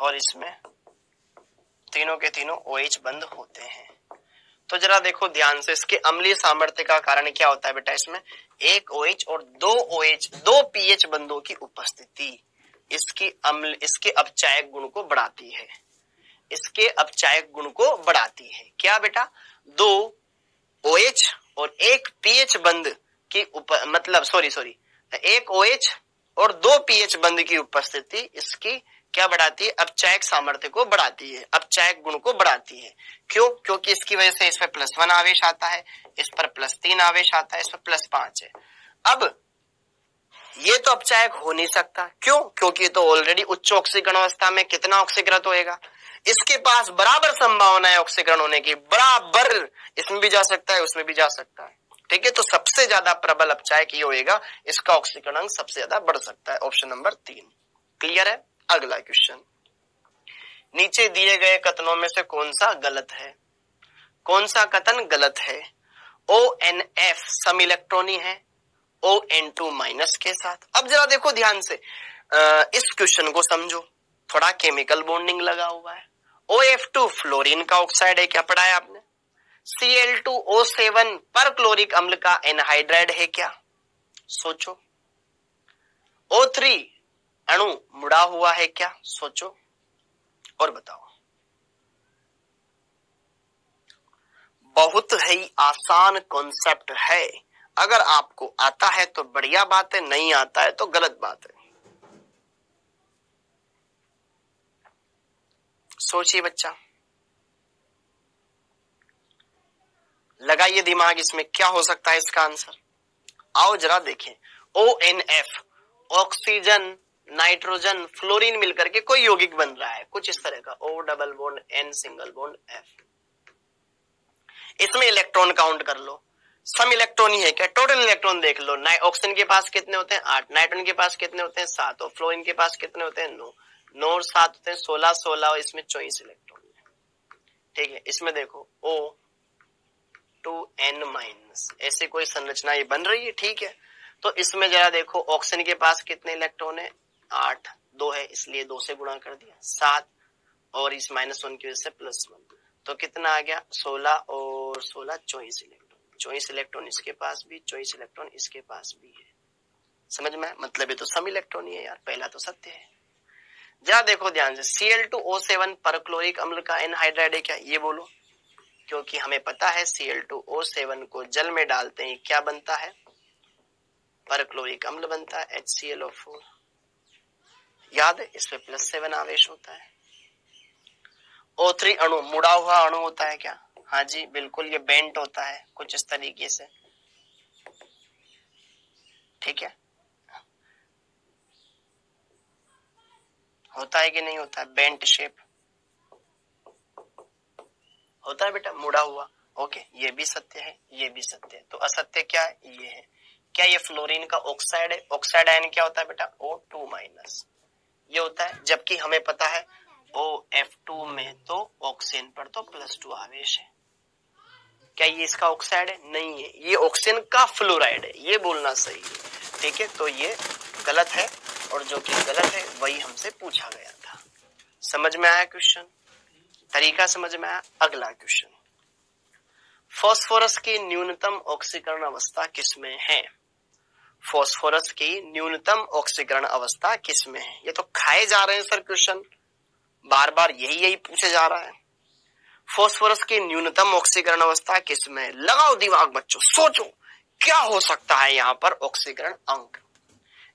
और इसमें तीनों के तीनों ओ OH बंद होते हैं। तो जरा देखो ध्यान से इसके अम्लीय सामर्थ्य का कारण क्या होता है बेटा? इसमें एक ओ OH और दो ओ OH, दो पीएच बंदों की उपस्थिति। इसकी अम्ल, इसके अपचायक गुण को बढ़ाती है। इसके अपचायक गुण को बढ़ाती है। क्या बेटा? दो ओ OH और एक पीएच बंद की उप मतलब सॉरी सॉरी एक ओ OH और दो पीएच बंद की उपस्थिति इसकी क्या बढ़ाती है? अपचायक सामर्थ्य को बढ़ाती है। अपचायक गुण को बढ़ाती है। क्यों? क्योंकि इसकी वजह से इस पर प्लस वन आवेश आता है। इस पर प्लस तीन आवेश आता है। इस पर प्लस पाँच है। अब ये तो अपचायक हो नहीं सकता। क्यों? क्योंकि तो ऑलरेडी उच्च ऑक्सीकरण अवस्था में कितना ऑक्सीकृत होएगा। इसके पास बराबर संभावना है ऑक्सीकरण होने की। बराबर। इसमें भी जा सकता है, उसमें भी जा सकता है। ठीक है? तो सबसे ज़्यादा प्रबल अपचायक ये होएगा, इसका ऑक्सीकरण सबसे ज़्यादा बढ़ सकता है। ऑप्शन नंबर तीन। क्लियर है? अगला क्वेश्चन नीचे दिए गए कथनों में से कौन सा गलत है? कौन सा कथन गलत है? ओ एन एफ़ सम इलेक्ट्रॉनी है। ओ एन टू माइनस के साथ। अब जरा देखो ध्यान से। आ, इस क्वेश्चन को समझो। थोड़ा केमिकल बॉन्डिंग लगा हुआ है। ओ एफ़ टू फ्लोरिन का ऑक्साइड है क्या पढ़ाया आपने? C L two O seven perchloric अम्ल का एनहाइड्राइड है क्या? सोचो। ओ थ्री अणु मुड़ा हुआ है क्या? सोचो। और बताओ। बहुत ही आसान कॉन्सेप्ट है। अगर आपको आता है तो बढ़िया बात है, नहीं आता है तो गलत बात है। सोचिए बच्चा। लगाइए दिमाग इसमें, क्या हो सकता है इसका आंसर? आओ जरा देखें। O N F oxygen nitrogen fluorine मिलकर के कोई यौगिक बन रहा है। कुछ इस तरह का। O double bond N single bond F इसमें इलेक्ट्रॉन काउंट कर लो। सम इलेक्ट्रॉन ही है क्या? टोटल इलेक्ट्रॉन देख लो। ऑक्सीजन के पास कितने होते हैं? आठ। नाइट्रोजन के पास कितने होते हैं? सात। और फ्लोरिन के पास कितने होते हैं? नौ। नौ और सात होते हैं सोलह सोलह। और इसमें चौबीस इलेक्ट्रॉन ठीक है? इसमें देखो। ओ टू एन माइनस ऐसे कोई संरचना ये बन रही है? ठीक है। तो इसमें जरा देखो। ऑक्सीजन के पास कितने इलेक्ट्रॉन है? आठ। दो है, इसलिए दो से गुणा कर दिया। सात। और इस माइनस वन की वजह से प्लस वन तो कितना आ गया? सोलह और सोलह, चौबीस इलेक्ट्रॉन। चौबीस इलेक्ट्रॉन इसके पास भी चौबीस इलेक्ट्रॉन इसके पास भी है। समझ में? मतलब ये तो सम इलेक्ट्रॉन ही है यार, पहला तो सत्य है। जरा देखो ध्यान से C L two O seven perchloric अम्ल का एनहाइड्राइड है क्या? ये बोलो। क्योंकि हमें पता है C L two O seven को जल में डालते हैं क्या बनता है? परक्लोरिक अम्ल बनता है H C L O four याद है? इसमें प्लस सेवन आवेश होता है। ओ थ्री अणु, मुड़ा हुआ अणु होता है क्या? हाँ जी, बिल्कुल, ये बेंट होता है कुछ इस तरीके से। ठीक है? होता है कि नहीं होता? है बेंट शेप होता है बेटा, मुड़ा हुआ। ओके ये भी सत्य है, ये भी सत्य है। तो असत्य क्या है? ये है। क्या ये फ्लोरीन का ऑक्साइड है? ऑक्साइड आयन क्या होता है बेटा? ओ टू माइनस ये होता है, जबकि हमें पता है ओ एफ़ टू में तो ऑक्सीजन पर तो प्लस टू आवेश है। क्या ये इसका ऑक्साइड है? नहीं है। ये ऑक्सीजन का फ्लोराइड है। ये बोलना सही है। ठीक है? तो ये गलत है और जो कि गलत है, वही हमसे पूछा गया था। समझ में आया क्वेश्चन तरीका समझ में आया? अगला क्वेश्चन फॉस्फोरस की न्यूनतम ऑक्सीकरण अवस्था किसमें है? फॉस्फोरस की न्यूनतम ऑक्सीकरण अवस्था किसमें है? ये तो खाए जा रहे हैं सर क्वेश्चन बार बार यही यही पूछे जा रहा है। फॉस्फोरस की न्यूनतम ऑक्सीकरण अवस्था किसमें लगाओ दिमाग बच्चों, सोचो, क्या हो सकता है यहाँ पर ऑक्सीकरण अंक?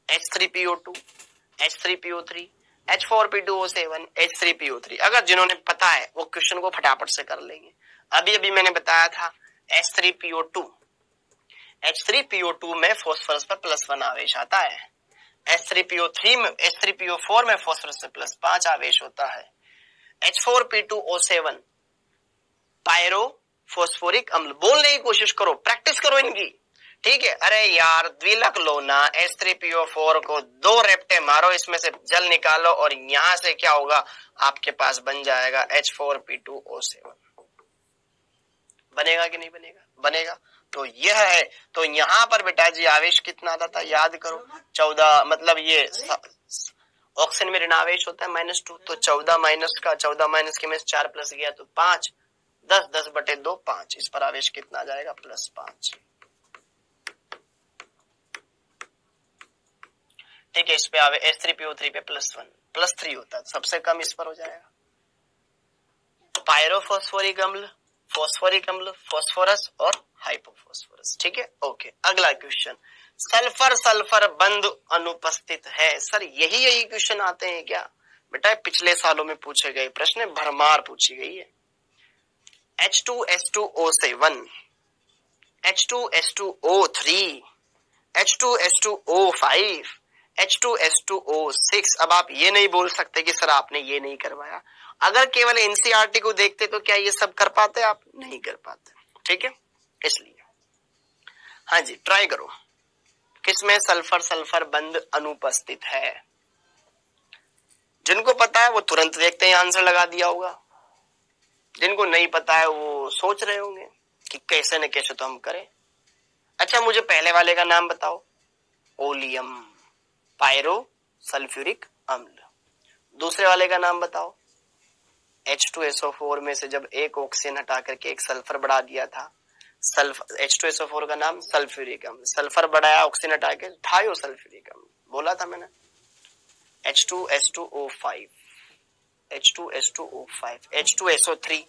H three PO two H three PO three H four P two O seven H three PO three अगर जिन्होंने पता है, वो क्वेश्चन को फटाफट से कर लेंगे। अभी अभी मैंने बताया था H three PO two H three PO two में फॉस्फोरस पर प्लस वन आवेश आता है। एच थ्री पीओ थ्री में एच थ्री पीओ फोर में फॉस्फोरस से प्लस पाँच आवेश होता है। H four P two O seven pyrophosphoric अम्ल। बोलने की कोशिश करो प्रैक्टिस करो इनकी। ठीक है? अरे यार, द्विलक लो ना। एस थ्री पीओ फोर को दो रेप्टे मारो, इसमें से जल निकालो और यहाँ से क्या होगा? आपके पास बन जाएगा H four P two O seven बनेगा कि नहीं बनेगा? बनेगा। तो यह है। तो यहाँ पर बेटा जी आवेश कितना आता था? याद करो, चौदह मतलब ये ऑक्सीजन में ऋणावेश होता है माइनस टू तो चौदह माइनस का, चौदह माइनस के में चार प्लस गया तो पाँच। दस दस बटे दो, पाँच। इस पर आवेश कितना आ जाएगा? प्लस पाँच। ठीक है, इस पे आवे, एस थ्री पीओ थ्री पे प्लस वन। प्लस थ्री होता है, सबसे कम इस पर हो जाएगा। पायरोफोस्फोरिक अम्ल फॉस्फोरिक अम्ल फॉस्फोरस और हाइपोफॉस्फोरस। ठीक है? ओके, अगला क्वेश्चन। सल्फ़र सल्फ़र बंद अनुपस्थित है। सर, यही यही क्वेश्चन आते हैं क्या? बेटा, पिछले सालों में पूछे गए प्रश्न, भरमार पूछी गई है। H two S two O seven H two S two O three H two S two O five H two S two O six अब आप ये नहीं बोल सकते कि सर आपने ये नहीं करवाया। अगर केवल एनसीआरटी को देखते तो क्या ये सब कर पाते? आप नहीं कर पाते। ठीक है? इसलिए। हाँ जी ट्राई करो। किसमें सल्फ़र सल्फ़र बंद अनुपस्थित है? जिनको पता है वो तुरंत देखते हैं आंसर लगा दिया होगा। जिनको नहीं पता है, वो सोच रहे होंगे कि कैसे न कैसे तो हम करें। अच्छा मुझे पहले वाले का नाम बताओ। ओलियम, पायरो, सल्फ्यूरिक अम्ल। दूसरे वाले का नाम बताओ। H2SO4 में से जब एक ऑक्सीजन हटा करके एक सल्फ़र बढ़ा दिया था सल्फ़र H2SO4 का नाम सल्फ्यूरिक अम्ल। सल्फ़र बढ़ाया ऑक्सीजन हटा के थायो सल्फ्यूरिक अम्ल। बोला था मैंने। H2S2O5 H2S2O5 H2SO3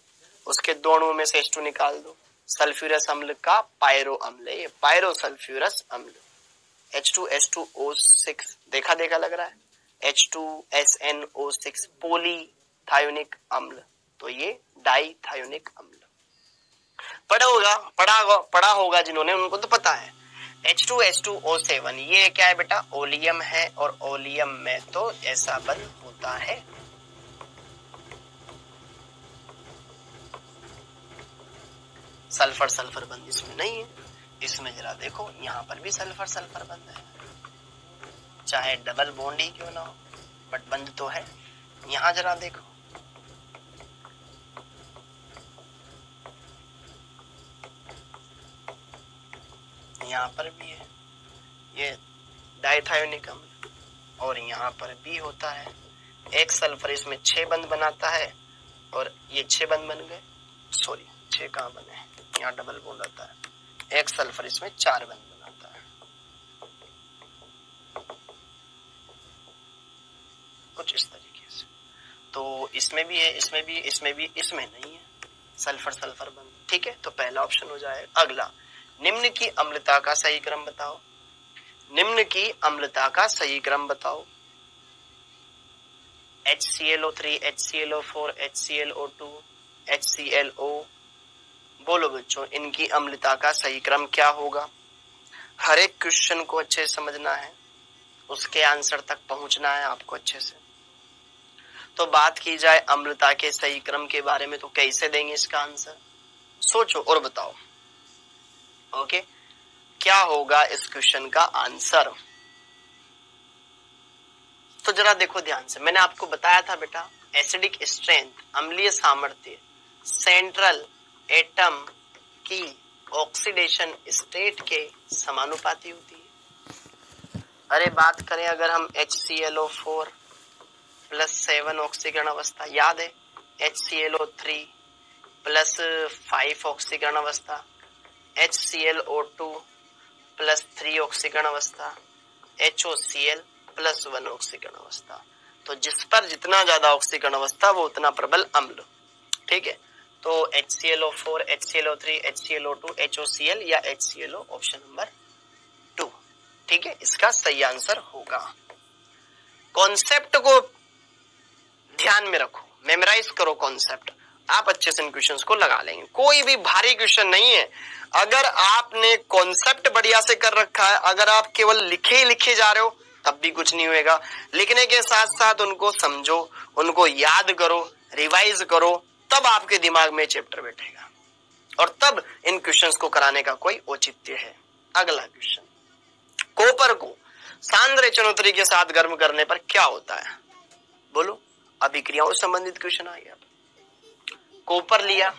उसके दो अणुओं में से H2 निकाल दो। सल्फ्यूरस अम्ल का पायरो अम्ल, ये पायरो सल्फ्यूरस अम्ल H2S2O6 देखा देखा लग रहा है? H2SNO6 पोली थायोनिक अम्ल। तो ये डाई थायोनिक अम्ल। पढ़ा होगा पढ़ा होगा पढ़ा होगा जिन्होंने, उनको तो पता है। H2S2O7 ये क्या है बेटा? ओलियम है और ओलियम में तो ऐसा बल होता है सल्फ़र सल्फ़र बंद इसमें नहीं है। इसमें जरा देखो, यहाँ पर भी सल्फ़र सल्फ़र बंद है। चाहे डबल बॉन्ड ही क्यों ना हो बट बंद तो है। यहाँ जरा देखो। यहाँ पर भी है। ये डाइथायोनिक अम्ल। और यहाँ पर भी होता है। एक सल्फ़र इसमें छह बंद बनाता है, और ये छह बंद बन गए। सॉरी छह कहाँ बने? यहाँ डबल बॉन्ड आता है। एक सल्फ़र इसमें चार बंद बनाता है। कुछ इस तरीके से। तो इसमें भी है, इसमें भी इसमें भी, इसमें नहीं है। सल्फ़र सल्फ़र बंद ठीक है? तो पहला ऑप्शन हो जाए अगला, निम्न की अम्लता का सही क्रम बताओ। निम्न की अम्लता का सही क्रम बताओ। एच सी एल ओ बोलो बच्चों, इनकी अम्लता का सही क्रम क्या होगा? हर एक क्वेश्चन को अच्छे से समझना है। उसके आंसर तक पहुँचना है आपको अच्छे से। तो बात की जाए अम्लता के सही क्रम के बारे में तो कैसे देंगे इसका आंसर? सोचो और बताओ। ओके? क्या होगा इस क्वेश्चन का आंसर? तो जरा देखो ध्यान से। मैंने आपको बताया था बेटा, एसिडिक स्ट्रेंथ, अम्लीय सामर्थ्य, सेंट्रल एटम की ऑक्सीडेशन स्टेट के समानुपाती होती है। अरे बात करें अगर हम H C L O four plus seven ऑक्सीकरण अवस्था, याद है? H C L O three plus five ऑक्सीकरण अवस्था H C L O two plus three ऑक्सीकरण अवस्था H O C L plus one ऑक्सीकरण अवस्था। तो जिस पर जितना ज़्यादा ऑक्सीकरण अवस्था, वो उतना प्रबल अम्ल। ठीक है? तो H C L O four H C L O three H C L O two H O C L या H C L O option number two ठीक है? इसका सही आंसर होगा। कॉन्सेप्ट को ध्यान में रखो। मेमोराइज करो कॉन्सेप्ट आप अच्छे से इन क्वेश्चंस को लगा लेंगे। कोई भी भारी क्वेश्चन नहीं है। अगर आपने कॉन्सेप्ट बढ़िया से कर रखा है, अगर आप केवल लिखे ही लिखे जा रहे हो, तब भी कुछ नहीं होएगा। लिखने के साथ साथ उनको समझो, उनको याद करो रिवाइज करो तब आपके दिमाग में चैप्टर बैठेगा। और तब इन क्वेश्चंस को कराने का कोई औचित्य है। अगला क्वेश्चन कोपर को सांद्र चुनौती के साथ गर्म करने पर क्या होता है? बोलो, अभिक्रियाओं संबंधित क्वेश्चन आ गया। कोपर लिया।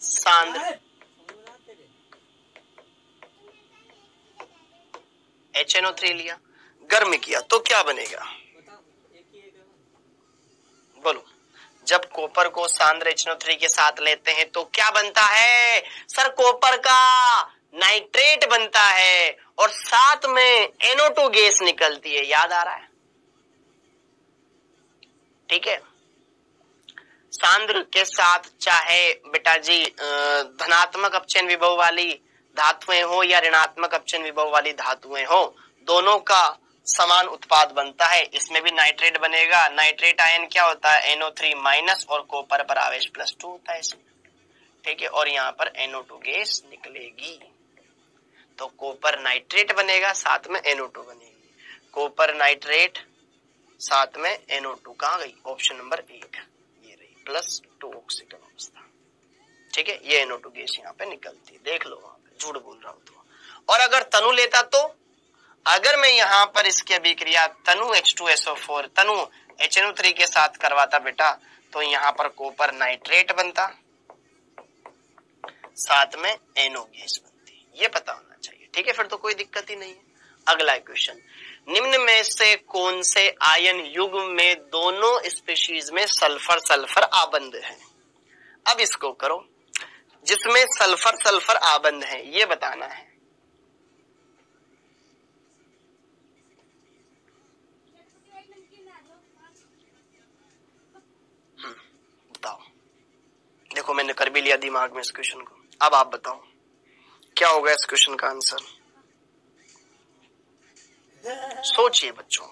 सांद्र। एच एन ओ थ्री लिया। गर्म किया तो क्या बनेगा? बोलो। जब कोपर को सांद्र एच थ्री के साथ लेते हैं तो क्या बनता है? सर, कोपर का नाइट्रेट बनता है और साथ में एनओ गैस निकलती है। याद आ रहा है? ठीक है। सांद्र के साथ चाहे बेटा जी धनात्मक अपचयन विभव वाली धातुएँ हो या ऋणात्मक अपचयन विभव वाली धातुएँ हो, दोनों का समान उत्पाद बनता है। इसमें भी नाइट्रेट बनेगा। नाइट्रेट आयन क्या होता है? एनओ थ्री माइनस और कोपर पर आवेश प्लस टू होता है इसमें। ठीक है? और यहाँ पर एनओ टू गैस निकलेगी। तो कोपर नाइट्रेट बनेगा, साथ में एनओ टू बनेगी। कोपर नाइट्रेट, साथ में एनओ टू कहा गई? ऑप्शन नंबर एक। ये रही प्लस टू ऑक्सीजन अवस्था। ठीक है? ये एनओ टू गैस यहाँ पे निकलती है। देख लो वहाँ पे, झूठ बोल रहा हूँ तो। और अगर तनु लेता तो? अगर मैं यहाँ पर इसकी अभिक्रिया तनु एच टू एसओ फोर तनु एच एन थ्री के साथ करवाता बेटा तो यहाँ पर कोपर नाइट्रेट बनता। साथ में एनो गैस बनती। ये पता होना चाहिए। ठीक है, फिर तो कोई दिक्कत ही नहीं है। अगला क्वेश्चन निम्न में से कौन से आयन युग में दोनों स्पीशीज में सल्फ़र सल्फ़र आबंद है? अब इसको करो। जिसमें सल्फ़र सल्फ़र आबंद है, ये बताना है। देखो, मैंने कर भी लिया दिमाग में इस क्वेश्चन को। अब आप बताओ, क्या होगा इस क्वेश्चन का आंसर सोचिए बच्चों।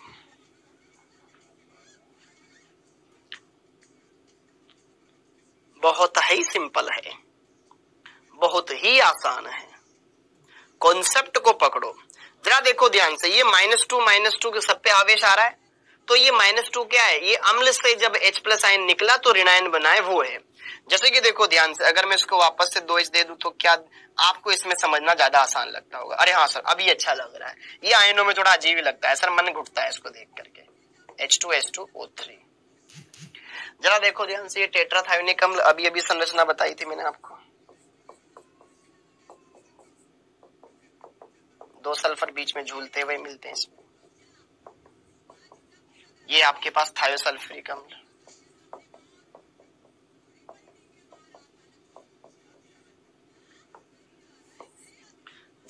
बहुत ही सिंपल है। बहुत ही आसान है। कॉन्सेप्ट को पकड़ो। जरा देखो ध्यान से, ये माइनस टू माइनस टू के सब पे आवेश आ रहा है। तो ये माइनस टू क्या है? ये अम्ल से जब H प्लस आयन निकला तो ऋणायन बनाए, वो है। जैसे कि देखो ध्यान से, अगर मैं इसको वापस से दो एच दे दू तो क्या आपको इसमें समझना ज़्यादा आसान लगता होगा? अरे हाँ सर अभी अच्छा लग रहा है। ये आयनों में थोड़ा अजीब लगता है सर, मन घुटता है इसको देख करके। H two H two O three जरा देखो ध्यान से, ये टेट्राथायोनिक अम्ल अभी अभी संरचना बताई थी मैंने आपको। दो सल्फ़र बीच में झूलते हुए मिलते हैं इसमें। ये आपके पास थायोसल्फ्रिक अम्ल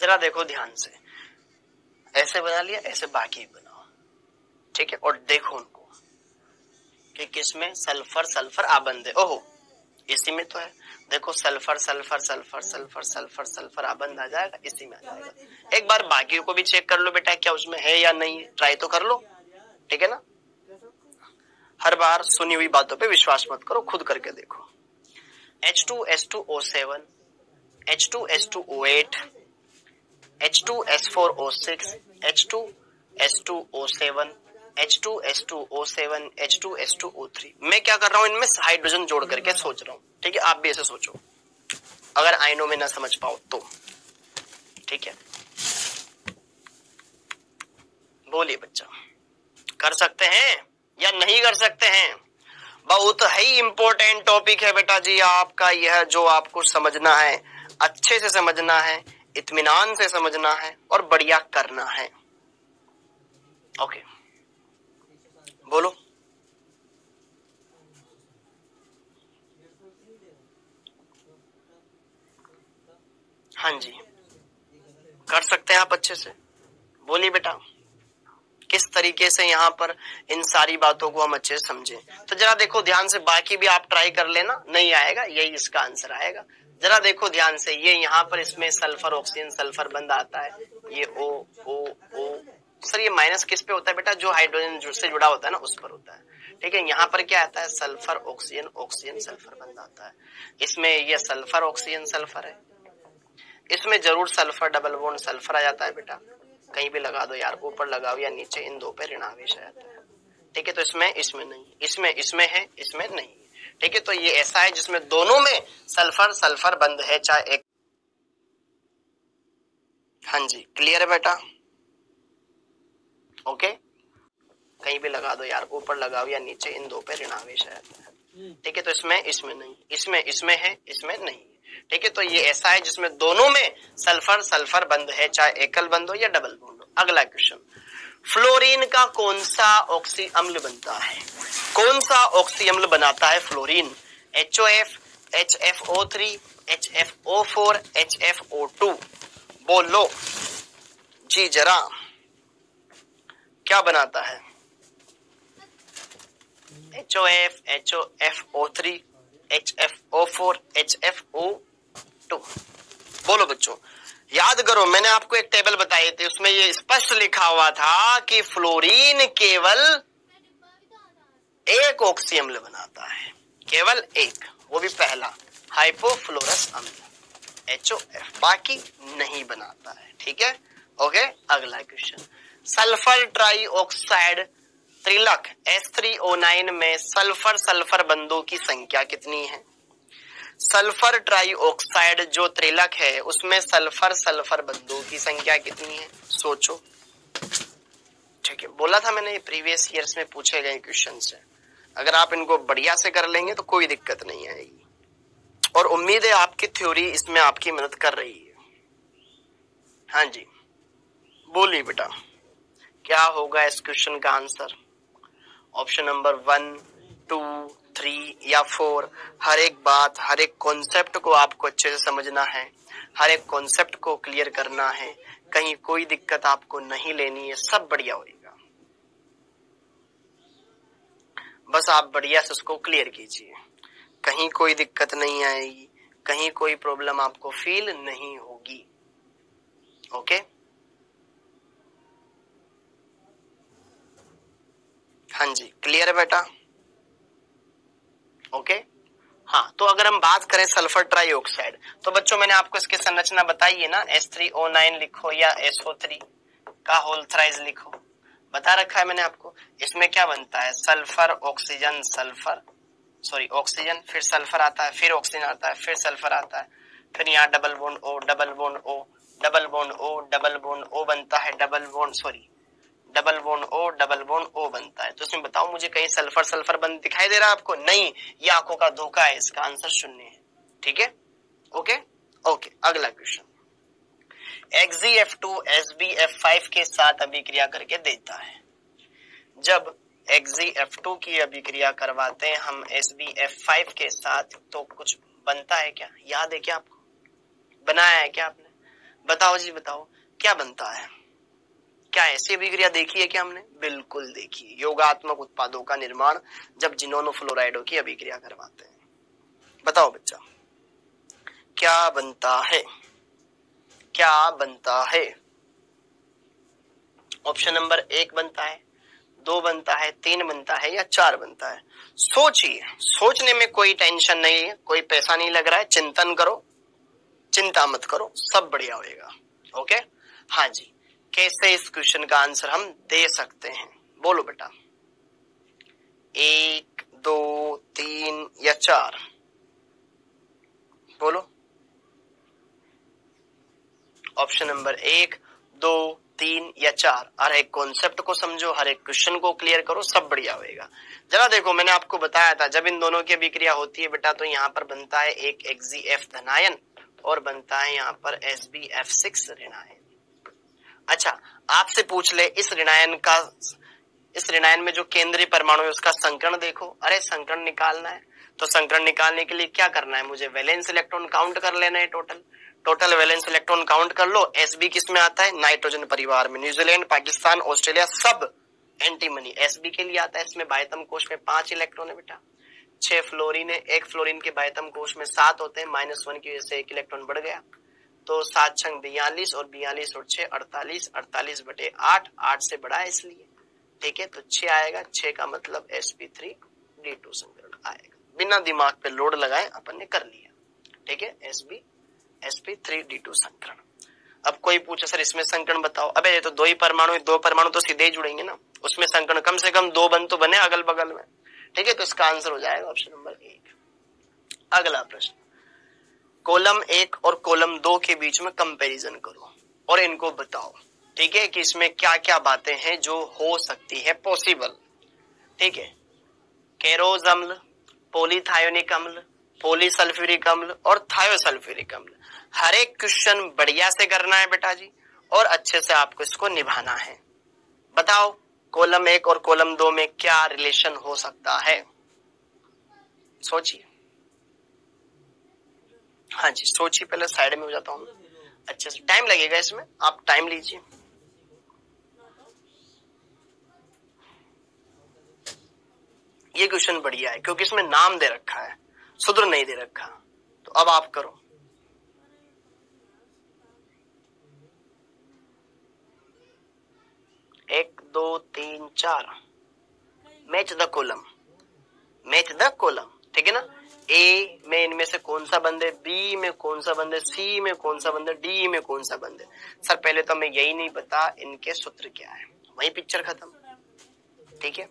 जरा देखो ध्यान से। ऐसे बना लिया, ऐसे बाकी बनाओ। ठीक है? और देखो उनको कि किसमें सल्फ़र सल्फ़र आबंद है। ओहो, इसी में तो है। देखो, sulphur sulphur sulphur sulphur sulphur sulphur आबंद आ जाएगा, इसी में आ जाएगा। एक बार बाकी को भी चेक कर लो बेटा, क्या उसमें है या नहीं है। ट्राई तो कर लो। ठीक है ना? हर बार सुनी हुई बातों पे विश्वास मत करो, खुद करके देखो। H two S two O seven H two S two O eight H two S four O six H two S two O seven H two S two O seven H two S two O three मैं क्या कर रहा हूँ? इनमें hydrogen जोड़ करके सोच रहा हूँ। ठीक है? आप भी ऐसे सोचो। अगर आइनों में ना समझ पाओ तो। ठीक है? बोलिए बच्चा। कर सकते हैं या नहीं कर सकते हैं? बहुत ही इंपॉर्टेंट टॉपिक है बेटा जी। आपका यह जो आपको समझना है, अच्छे से समझना है इत्मीनान से समझना है और बढ़िया करना है। ओके बोलो। हाँ जी। कर सकते हैं आप अच्छे से। बोलिए बेटा। किस तरीके से यहाँ पर इन सारी बातों को हम अच्छे से समझें? तो जरा देखो, ध्यान से बाकी भी आप ट्राई कर लेना। नहीं आएगा, यही इसका आंसर आएगा। जरा देखो ध्यान से, ये यहाँ पर इसमें सल्फ़र ऑक्सीजन सल्फ़र बंद आता है। ये ओ ओ ओ सर ये माइनस किस पे होता है बेटा? जो हाइड्रोजन से जुड़ा होता है ना, उस पर होता है। ठीक है, यहाँ पर क्या आता है? सल्फ़र ऑक्सीजन ऑक्सीजन सल्फ़र बंद आता है। इसमें ये सल्फ़र ऑक्सीजन सल्फ़र है। इसमें ज़रूर सल्फ़र डबल बोन सल्फ़र आ जाता है बेटा। कहीं भी लगा दो यार, ऊपर लगाओ या नीचे, इन दो पे ऋणावेश आ जाता है। ठीक है तो इसमें इसमें नहीं, इसमें इसमें है, इसमें नहीं। ठीक है तो ये ऐसा है जिसमें दोनों में सल्फ़र सल्फ़र बंद है, चाहे एक हाँ जी क्लियर है बेटा? ओके कहीं भी लगा दो यार, ऊपर लगाओ या नीचे, इन दो पे ऋणावेश है। ठीक है तो इसमें इसमें नहीं, इसमें इसमें है, इसमें नहीं ठीक है तो ये ऐसा है जिसमें दोनों में सल्फ़र सल्फ़र बंद है, चाहे एकल बंद हो या डबल बंद हो। अगला क्वेश्चन फ्लोरीन का कौन सा ऑक्सी अम्ल बनता है? कौन सा ऑक्सी अम्ल बनाता है fluorine H O F H F O three H F O four H F O two बोलो। जी, जरा। क्या बनाता है? H O F H O F O three H F O four H F O two बोलो बच्चों। याद करो, मैंने आपको एक टेबल बताई थी, उसमें ये स्पष्ट लिखा हुआ था कि फ्लोरीन केवल एक ऑक्सी अम्ल बनाता है, केवल एक, वो भी पहला हाइपोफ्लोरस अम्ल एचओ एफ़ बाकी नहीं बनाता है, ठीक है? ओके अगला क्वेश्चन सल्फ़र ट्राई ऑक्साइड त्रिलक एस थ्री ओ नाइन में सल्फ़र सल्फ़र बंदों की संख्या कितनी है? सल्फ़र ट्राईऑक्साइड जो त्रिलक है, उसमें सल्फ़र सल्फ़र बंदों की संख्या कितनी है? सोचो। ठीक है, बोला था मैंने प्रीवियस ईयर्स में पूछे गए क्वेश्चन से अगर आप इनको बढ़िया से कर लेंगे तो कोई दिक्कत नहीं आएगी। और उम्मीद है आपकी थ्योरी इसमें आपकी मदद कर रही है। हाँ जी, बोलिए बेटा, क्या होगा इस क्वेश्चन का answer? Option number one, two three या फोर हर एक बात, हर एक कॉन्सेप्ट को आपको अच्छे से समझना है, हर एक कॉन्सेप्ट को क्लियर करना है। कहीं कोई दिक्कत आपको नहीं लेनी है, सब बढ़िया होगा बस आप बढ़िया से उसको क्लियर कीजिए। कहीं कोई दिक्कत नहीं आएगी, कहीं कोई प्रॉब्लम आपको फील नहीं होगी। ओके हाँ जी क्लियर है बेटा? ओके हाँ तो अगर हम बात करें सल्फ़र ट्राईऑक्साइड तो बच्चों, मैंने आपको इसकी संरचना बताई है ना? एस थ्री ओ नाइन लिखो या एसओ थ्री का होल थ्राइज लिखो। बता रखा है मैंने आपको। इसमें क्या बनता है? Sulphur oxygen sulphur sorry oxygen फिर सल्फ़र आता है, फिर ऑक्सीजन आता है, फिर सल्फ़र आता है। फिर यहाँ double bond O double bond O double bond O double bond O बनता है double bond sorry double bond O, double bond O बनता है। तो इसमें बताओ, मुझे कहीं सल्फ़र सल्फ़र बन दिखाई दे रहा है आपको? नहीं, ये आँखों का धोखा है, इसका आंसर शून्य है। ठीक है? ओके? ओके, अगला question Xe F two S B F five के साथ अभिक्रिया करके देता है। जब एक्जी एफ़ टू की अभिक्रिया करवाते हैं हम एस बी एफ़ फाइव के साथ तो कुछ बनता है क्या? याद है क्या आपको? बनाया है क्या आपने? बताओ जी, बताओ। क्या बनता है? क्या ऐसी अभिक्रिया देखी है क्या हमने? बिल्कुल देखी। योगात्मक उत्पादों का निर्माण जब जिनोनो फ्लोराइडो की अभिक्रिया करवाते हैं। बताओ बच्चा, क्या बनता है? क्या बनता है? ऑप्शन नंबर एक बनता है, दो बनता है, तीन बनता है या चार बनता है। सोचिए, सोचने में कोई टेंशन नहीं है, कोई पैसा नहीं लग रहा है, चिंतन करो, चिंता मत करो, सब बढ़िया होएगा। ओके? हाँ जी। कैसे इस क्वेश्चन का आंसर हम दे सकते हैं? बोलो बेटा। एक, दो, तीन या चार। बोलो। ऑप्शन नंबर एक, दो, तीन या चार। हर एक कॉन्सेप्ट को समझो, हर एक क्वेश्चन को क्लियर करो, सब बढ़िया होएगा। जरा देखो, मैंने आपको बताया था, जब इन दोनों की अभिक्रिया होती है बेटा तो यहाँ पर बनता है एक एक्जी एफ़ धनायन और बनता है यहाँ पर एस बी एफ़ सिक्स ऋणायन। अच्छा आपसे पूछ ले, इस ऋणायन का, इस ऋणायन में जो केंद्रीय परमाणु है, उसका संकरण देखो। अरे, संकरण निकालना है। तो संकरण निकालने के लिए क्या करना है? मुझे वैलेंस इलेक्ट्रॉन काउंट कर लेना है total total valence electron count कर लो। एस बी किसमें आता है? नाइट्रोजन परिवार में। न्यूजीलैंड पाकिस्तान ऑस्ट्रेलिया सब एंटीमनी एस बी के लिए आता है इसमें। बायतम कोष में पाँच इलेक्ट्रॉन है बेटा। छह फ्लोरिन है। एक फ्लोरिन के बायतम कोश में सात होते हैं। माइनस वन की वजह से एक इलेक्ट्रॉन बढ़ गया। तो सात छंग बयालीस और बयालीस और छह, अड़तालीस अड़तालीस बटे आठ आठ से बड़ा इसलिए। ठीक है तो छह आएगा, छह का मतलब S P three D two संकरण आएगा। बिना दिमाग पे लोड लगाए अपन ने कर लिया। ठीक है S B S P three D two संकरण। अब कोई पूछे, सर, इसमें संकरण बताओ। अबे, ये तो दो ही परमाणु दो परमाणु तो सीधे ही जुड़ेंगे ना। उसमें संकरण कम से कम दो बन तो बने अगल बगल में। ठीक है तो इसका आंसर हो जाएगा ऑप्शन नंबर एक। अगला प्रश्न। कॉलम एक और कॉलम दो के बीच में कंपैरिजन करो और इनको बताओ, ठीक है, कि इसमें क्या क्या बातें हैं जो हो सकती है पॉसिबल ठीक है? केरोज अम्ल पोलीथायोनिक अम्ल पोलीसल्फ्यूरिक अम्ल और थायोसल्फ्यूरिक अम्ल। हर एक क्वेश्चन बढ़िया से करना है बेटा जी और अच्छे से आपको इसको निभाना है। बताओ, कॉलम एक और कॉलम दो में क्या रिलेशन हो सकता है? सोचिए। हाँ जी, सोचिए, पहले साइड में हो जाता हूँ अच्छे से टाइम लगेगा इसमें। आप टाइम लीजिए। ये क्वेश्चन बढ़िया है, क्योंकि इसमें नाम दे रखा है, सुधर नहीं दे रखा। तो अब आप करो। एक, दो, तीन, चार। Match the column match the column ठीक है ना? ए में इनमें से कौन सा बंद है बी में कौन सा बंद है सी में कौन सा बंद है डी में कौन सा बंद। है सर, पहले तो हमें यही नहीं पता इनके सूत्र क्या है। वही पिक्चर खत्म। ठीक है?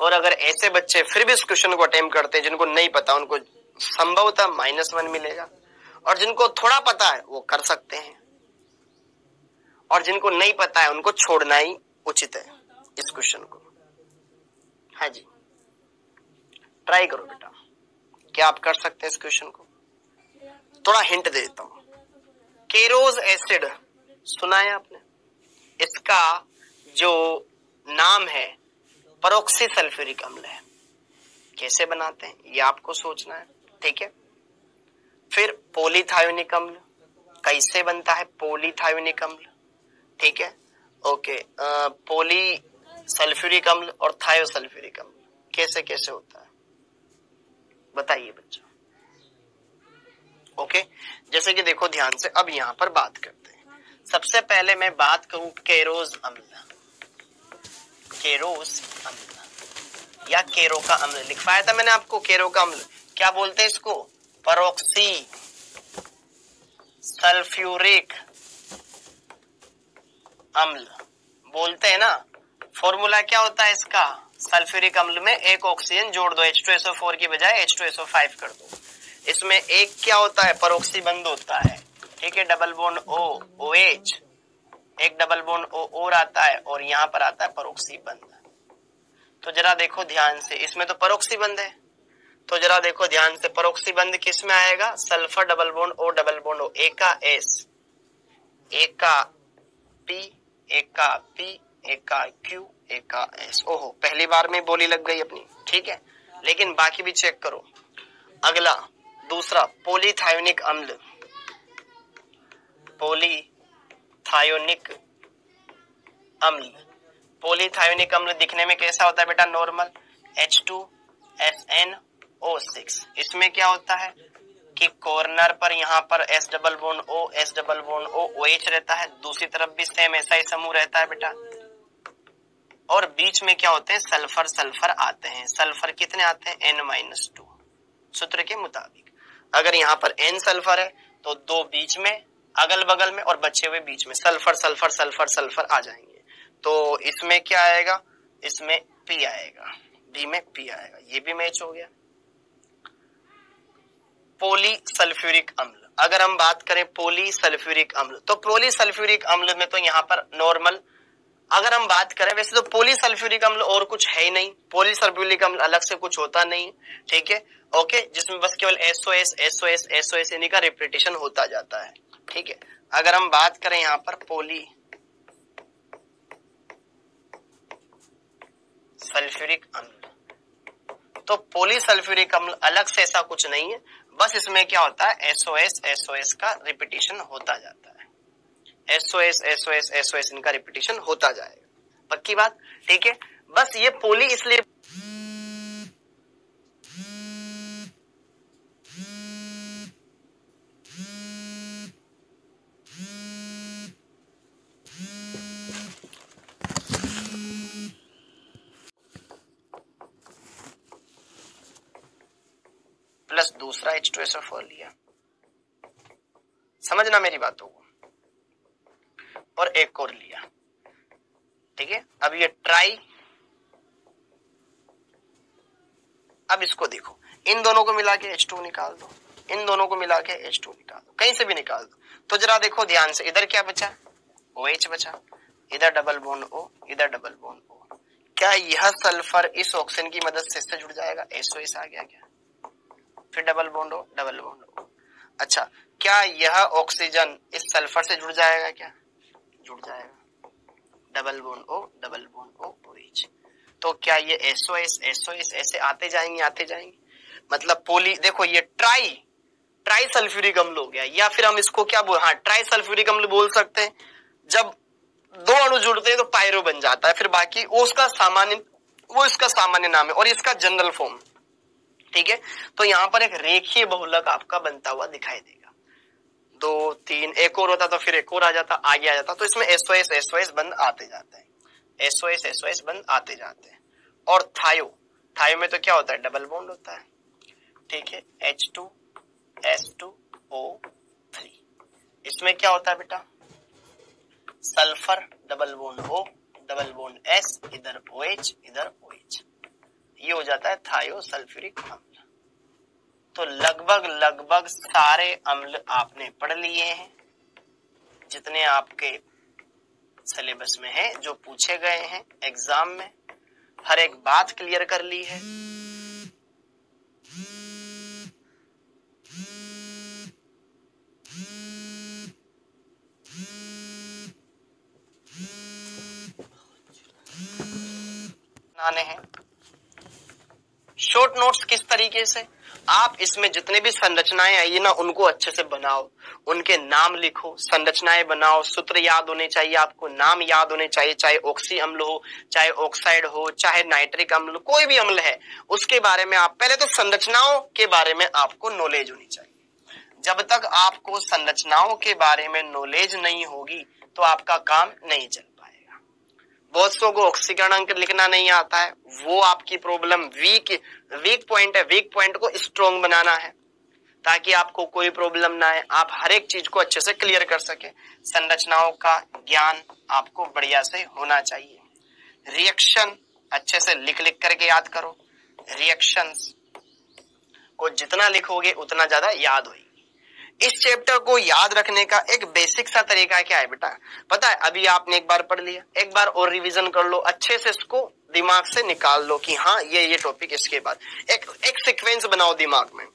और अगर ऐसे बच्चे फिर भी इस क्वेश्चन को अटेम्प करते हैं, जिनको नहीं पता, उनको संभवतः माइनस वन मिलेगा। और जिनको थोड़ा पता है, वो कर सकते हैं। और जिनको नहीं पता है, उनको छोड़ना ही उचित है इस क्वेश्चन को। हाँ जी। ट्राई करो बेटा। क्या आप कर सकते हैं इस क्वेश्चन को? थोड़ा हिंट दे देता हूँ। केरोज एसिड, सुना है आपने? इसका जो नाम है परोक्सी सल्फ्यूरिक अम्ल है। कैसे बनाते हैं? ये आपको सोचना है, ठीक है? फिर पोलीथायोनिक अम्ल, कैसे बनता है पोलीथायोनिक अम्ल, ठीक है? ओके पोली सल्फ्यूरिक अम्ल और थायोसल्फ्यूरिक अम्ल कैसे कैसे होता है? बताइए बच्चों। ओके जैसे कि देखो ध्यान से, अब यहाँ पर बात करते हैं। सबसे पहले मैं बात करूँ केरोज अम्ल। केरोज अम्ल। या केरो का अम्ल। लिखवाया था मैंने आपको केरो का अम्ल। क्या बोलते हैं इसको? परोक्सी। सल्फ्यूरिक अम्ल। बोलते हैं ना? फॉर्मूला क्या होता है इसका? सल्फ्यूरिक अम्ल में एक ऑक्सीजन जोड़ दो एच टू एसओ फोर की बजाय एच टू एसओ फाइव कर दो। इसमें एक क्या होता है? परोक्सी बंद होता है। ठीक है? Double bond O O H एक डबल बोन ओ और आता है और यहाँ पर आता है परोक्सी बंद। तो जरा देखो ध्यान से, इसमें तो परोक्सी बंद है। तो जरा देखो ध्यान से परोक्सी बंद किसमें आएगा? Sulphur double bond O double bond O एक का एस एक का पी एक का पी एक का क्यू एक का एस ओहो, पहली बार में बोली लग गई अपनी। ठीक है? लेकिन बाकी भी चेक करो। अगला, दूसरा पोलीथायोनिक अम्ल। पोलीथायोनिक अम्ल। पोलीथायोनिक अम्ल दिखने में कैसा होता है बेटा? Normal H two S N O six इसमें क्या होता है? कि कॉर्नर पर यहाँ पर S double bond O S double bond O O H रहता है। दूसरी तरफ़ भी सेम ऐसा ही समूह रहता है बेटा। और बीच में क्या होते हैं? सल्फ़र सल्फ़र आते हैं। सल्फ़र कितने आते हैं? एन माइनस टू सूत्र के मुताबिक। अगर यहाँ पर एन सल्फ़र है तो दो बीच में अगल बगल में और बचे हुए बीच में। सल्फ़र सल्फ़र सल्फ़र सल्फ़र आ जाएँगे। तो इसमें क्या आएगा? इसमें पी आएगा। बी में पी आएगा। ये भी मैच हो गया। पोली सल्फ्यूरिक अम्ल अगर हम बात करें पोली सल्फ्यूरिक अम्ल तो पोली सल्फ्यूरिक अम्ल में तो यहाँ पर नॉर्मल अगर हम बात करें, वैसे तो पोली सल्फ्यूरिक अम्ल और कुछ है ही नहीं। पोली सल्फ्यूरिक अम्ल अलग से कुछ होता नहीं, ठीक है? ओके जिसमें बस केवल SO S SO S SO S इन्हीं का रिपीटेशन होता जाता है, ठीक है? अगर हम बात करें यहाँ पर पोली सल्फ्यूरिक अम्ल तो पोलीसल्फ्यूरिक अम्ल अलग से ऐसा कुछ नहीं है। बस इसमें क्या होता है? एसओ एस एसओ एस का रिपीटेशन होता जाता है। एसओएस एसओ एस इनका रिपीटेशन होता जाएगा पक्की बात? ठीक है? बस ये पोली इसलिए प्लस दूसरा एच टू एस लिया। समझना मेरी बातों को? और एक और लिया। ठीक है? अब ये ट्राई अब इसको देखो। इन दोनों को मिला के एच टू निकाल दो। इन दोनों को मिला के एच टू निकाल दो। कहीं से भी निकाल दो। तो जरा देखो ध्यान से, इधर क्या बचा? ओ एच बचा। इधर डबल बोन ओ इधर डबल बोन ओ क्या यह सल्फ़र इस ऑक्सीजन की मदद से इससे जुड़ जाएगा? एसओ एस आ गया क्या? फिर डबल बॉन्ड हो डबल बॉन्ड हो अच्छा क्या यह ऑक्सीजन इस सल्फ़र से जुड़ जाएगा क्या? जुड़ जाएगा। Double bond O double bond O OH तो क्या ये एसओ एस एसओ एस ऐसे आते जाएँगे आते जाएँगे? मतलब पोली देखो ये ट्राई ट्राई सल्फ्यूरिक अम्ल हो गया। या फिर हम इसको क्या बोल हाँ ट्राई सल्फ्यूरिक अम्ल बोल सकते हैं। जब दो अणु जुड़ते हैं तो पायरो बन जाता है। फिर बाकी वो उसका सामान्य, वो इसका सामान्य नाम है और इसका जनरल फॉर्म ठीक है? तो यहाँ पर एक रेखीय बहुलक आपका बनता हुआ दिखाई देगा। दो, तीन, एक और होता तो फिर एक और आ जाता, आगे आ जाता। तो इसमें एसओएस एसओएस बंद आते जाते हैं। एसओएस एसओएस बंद आते जाते हैं। और थायो थायो में तो क्या होता है? डबल बॉन्ड होता है। ठीक है? H two S two O three इसमें क्या होता है बेटा? Sulphur double bond O double bond S इधर ओ एच इधर ओ एच ये हो जाता है थायो सल्फ्यूरिक अम्ल तो लगभग लगभग सारे अम्ल आपने पढ़ लिए हैं, जितने आपके सिलेबस में है, जो पूछे गए हैं एग्ज़ाम में। हर एक बात क्लियर कर ली है। आने हैं। शॉर्ट नोट्स किस तरीके से? आप इसमें जितने भी संरचनाएँ आई ना, उनको अच्छे से बनाओ। उनके नाम लिखो, संरचनाएँ बनाओ, सूत्र याद होने चाहिए आपको, नाम याद होने चाहिए, चाहे ऑक्सी अम्ल हो, चाहे ऑक्साइड हो, चाहे नाइट्रिक अम्ल, कोई भी अम्ल है, उसके बारे में आप, पहले तो संरचनाओं के बारे में आपको नॉलेज होनी चाहिए। जब तक आपको संरचनाओं के बारे में नॉलेज नहीं होगी तो आपका काम नहीं चल बहुत सौ को ऑक्सीकरण अंक लिखना नहीं आता है। वो आपकी प्रॉब्लम वीक वीक पॉइंट है। वीक पॉइंट को स्ट्रोंग बनाना है। ताकि आपको कोई प्रॉब्लम ना आए। आप हर एक चीज़ को अच्छे से क्लियर कर सके। संरचनाओं का ज्ञान आपको बढ़िया से होना चाहिए। रिएक्शन अच्छे से लिख लिख करके याद करो। रिएक्शंस को जितना लिखोगे, उतना ज़्यादा याद होगी। इस चैप्टर को याद रखने का एक बेसिक सा तरीका क्या है बेटा? पता है, अभी आपने एक बार पढ़ लिया। एक बार और रिवीजन कर लो, अच्छे से इसको दिमाग से निकाल लो कि हाँ ये ये टॉपिक इसके बाद। एक एक सीक्वेंस बनाओ दिमाग में।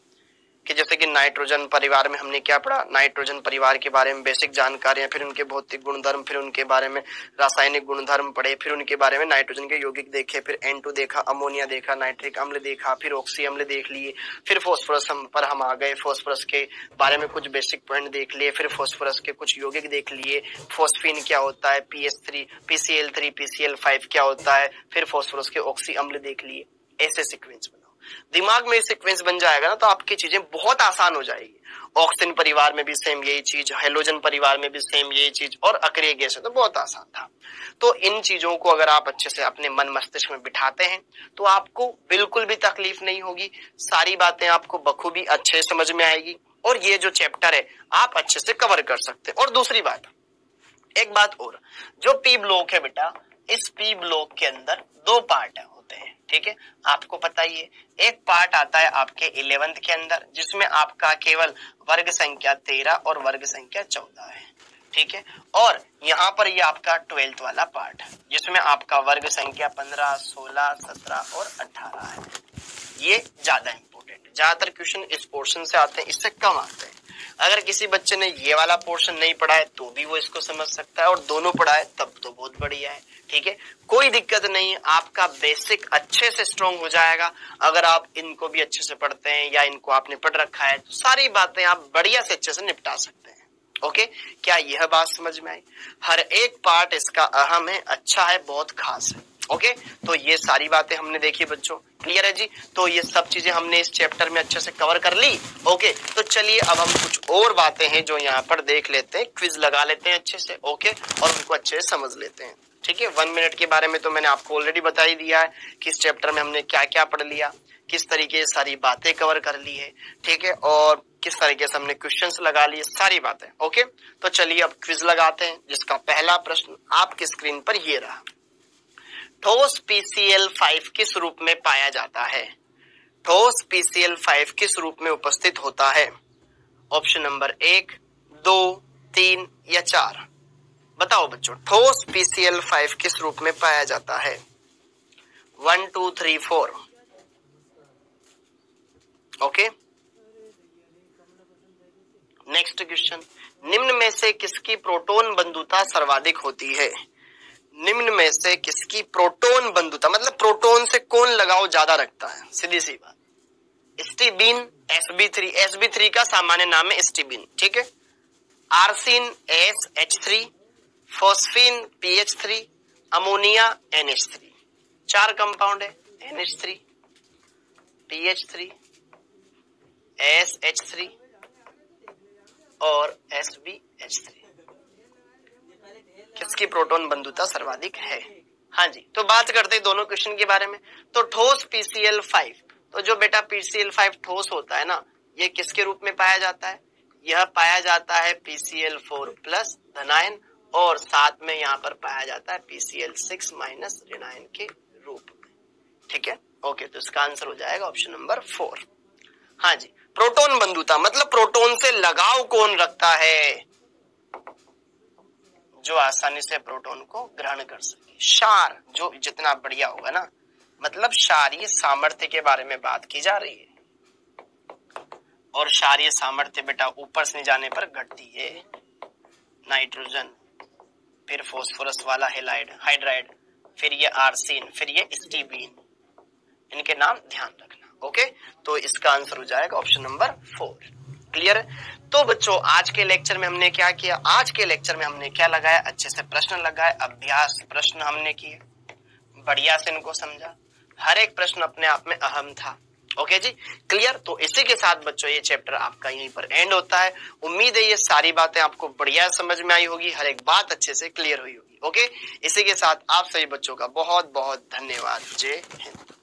कि जैसे कि नाइट्रोजन परिवार में हमने क्या पढ़ा? नाइट्रोजन परिवार के बारे में बेसिक जानकारियाँ, फिर उनके भौतिक गुणधर्म, फिर उनके बारे में रासायनिक गुणधर्म पढ़े, फिर उनके बारे में नाइट्रोजन के यौगिक देखे, फिर एन देखा, अमोनिया देखा, नाइट्रिक अम्ल देखा, फिर ऑक्सी अम्ल देख लिए, फिर फोस्फोरस पर हम आ गए फोस्फोरस के बारे में कुछ बेसिक पॉइंट देख लिए, फिर फोस्फोरस के कुछ यौगिक देख लिए फोस्फिन क्या होता है P S three PCl three PCl five क्या होता है, फिर फोस्फोरस के ऑक्सी अम्ल देख लिए, ऐसे सिक्वेंस बना। दिमाग में सीक्वेंस बन जाएगा ना तो आपकी चीज़ें बहुत आसान हो जाएगी। ऑक्सीजन परिवार में भी सेम यही चीज़ हेलोजन परिवार में भी सेम यही चीज़, और अक्रिय गैस है तो बहुत आसान था। तो इन चीज़ों को अगर आप अच्छे से अपने मन मस्तिष्क में बिठाते हैं तो आपको बिल्कुल भी तकलीफ़ नहीं होगी। सारी बातें आपको बखूबी अच्छे समझ में आएगी, और ये जो चैप्टर है, आप अच्छे से कवर कर सकते हैं। और दूसरी बात, एक बात और, जो पी ब्लॉक है बेटा, इस पी ब्लॉक के अंदर दो पार्ट होते हैं। ठीक है? आपको पता ही है एक पार्ट आता है आपके इलेवेंथ के अंदर, जिसमें आपका केवल वर्ग संख्या तेरह और वर्ग संख्या चौदह है। ठीक है? और यहाँ पर ये आपका ट्वेल्थ वाला पार्ट जिसमें आपका वर्ग संख्या पंद्रह, सोलह, सत्रह और अठारह है। ये ज़्यादा इंपॉर्टेंट ज़्यादातर क्वेश्चन इस पोर्शन से आते हैं, इससे कम आते हैं। अगर किसी बच्चे ने ये वाला पोर्शन नहीं पढ़ा है तो भी वो इसको समझ सकता है और दोनों पढ़ा है तब तो बहुत बढ़िया है, ठीक है? कोई दिक्कत नहीं, आपका बेसिक अच्छे से स्ट्रॉन्ग हो जाएगा। अगर आप इनको भी अच्छे से पढ़ते हैं या इनको आपने पढ़ रखा है तो सारी बातें आप बढ़िया से अच्छे से निपटा सकते हैं। ओके क्या यह बात समझ में आई? हर एक पार्ट इसका अहम है अच्छा है, बहुत खास है। ओके तो ये सारी बातें हमने देखी बच्चों। क्लियर है जी? तो ये सब चीज़ें हमने इस चैप्टर में अच्छे से कवर कर ली। ओके तो चलिए, अब हम कुछ और बातें हैं जो यहाँ पर देख लेते हैं। क्विज लगा लेते हैं अच्छे से। ओके और उनको अच्छे से समझ लेते हैं। ठीक है? वन मिनट के बारे में तो मैंने आपको ऑलरेडी बता ही दिया है कि इस चैप्टर में हमने क्या क्या पढ़ लिया, किस तरीके से सारी बातें कवर कर ली है। ठीक है? और किस तरीके से हमने क्वेश्चंस लगा लिए, सारी बातें ओके तो चलिए अब क्विज लगाते हैं, जिसका पहला प्रश्न आपकी स्क्रीन पर ये रहा। ठोस पीसीएल फाइव किस रूप में पाया जाता है? ठोस पीसीएल फाइव किस रूप में उपस्थित होता है? ऑप्शन नंबर एक, दो, तीन या चार? बताओ बच्चों, ठोस पीसीएल फाइव किस रूप में पाया जाता है? One two three four okay next question निम्न में से किसकी प्रोटोन बंधुता सर्वाधिक होती है? निम्न में से किसकी प्रोटोन बंधुता मतलब प्रोटोन से कौन लगाव ज़्यादा रखता है? सीधी सी बात। Stibine Sb three Sb three का सामान्य नाम है स्टीबिन ठीक है? Arsine S H three phosphine PH three ammonia NH three चार कंपाउंड है NH three PH three S H three और एस बी एच थ्री किसकी प्रोटोन बंधुता सर्वाधिक है? हाँ जी तो बात करते हैं दोनों क्वेश्चन के बारे में। तो ठोस पीसीएल फाइव तो जो बेटा पीसीएल फाइव ठोस होता है ना, ये किसके रूप में पाया जाता है? यह पाया जाता है पीसीएल फोर प्लस धनायन, और साथ में यहाँ पर पाया जाता है पीसीएल सिक्स माइनस ऋणायन के रूप में। ठीक है? ओके तो इसका आंसर हो जाएगा ऑप्शन नंबर फोर हाँ जी प्रोटोन बंधुता मतलब प्रोटोन से लगाव कौन रखता है? जो आसानी से प्रोटोन को ग्रहण कर सके। शार जो जितना बढ़िया होगा ना मतलब क्षारीय सामर्थ्य के बारे में बात की जा रही है। और क्षारीय सामर्थ्य बेटा ऊपर से जाने पर घटती है। नाइट्रोजन, फिर फोस्फोरस वाला हेलाइड, हाइड्राइड, फिर ये आर्सिन, फिर ये स्टीबीन। इनके नाम ध्यान रखना। ओके तो इसका आंसर हो जाएगा ऑप्शन नंबर फोर क्लियर तो बच्चों, आज के लेक्चर में हमने क्या किया? आज के लेक्चर में हमने क्या लगाया? अच्छे से प्रश्न लगाए, अभ्यास प्रश्न हमने किए। बढ़िया से इनको समझा। हर एक प्रश्न अपने आप में अहम था। ओके जी? क्लियर तो इसी के साथ बच्चों, ये चैप्टर आपका यहीं पर एंड होता है। उम्मीद है ये सारी बातें आपको बढ़िया समझ में आई होगी, हर एक बात अच्छे से क्लियर हुई होगी। ओके इसी के साथ आप सभी बच्चों का बहुत बहुत धन्यवाद। जय हिंद।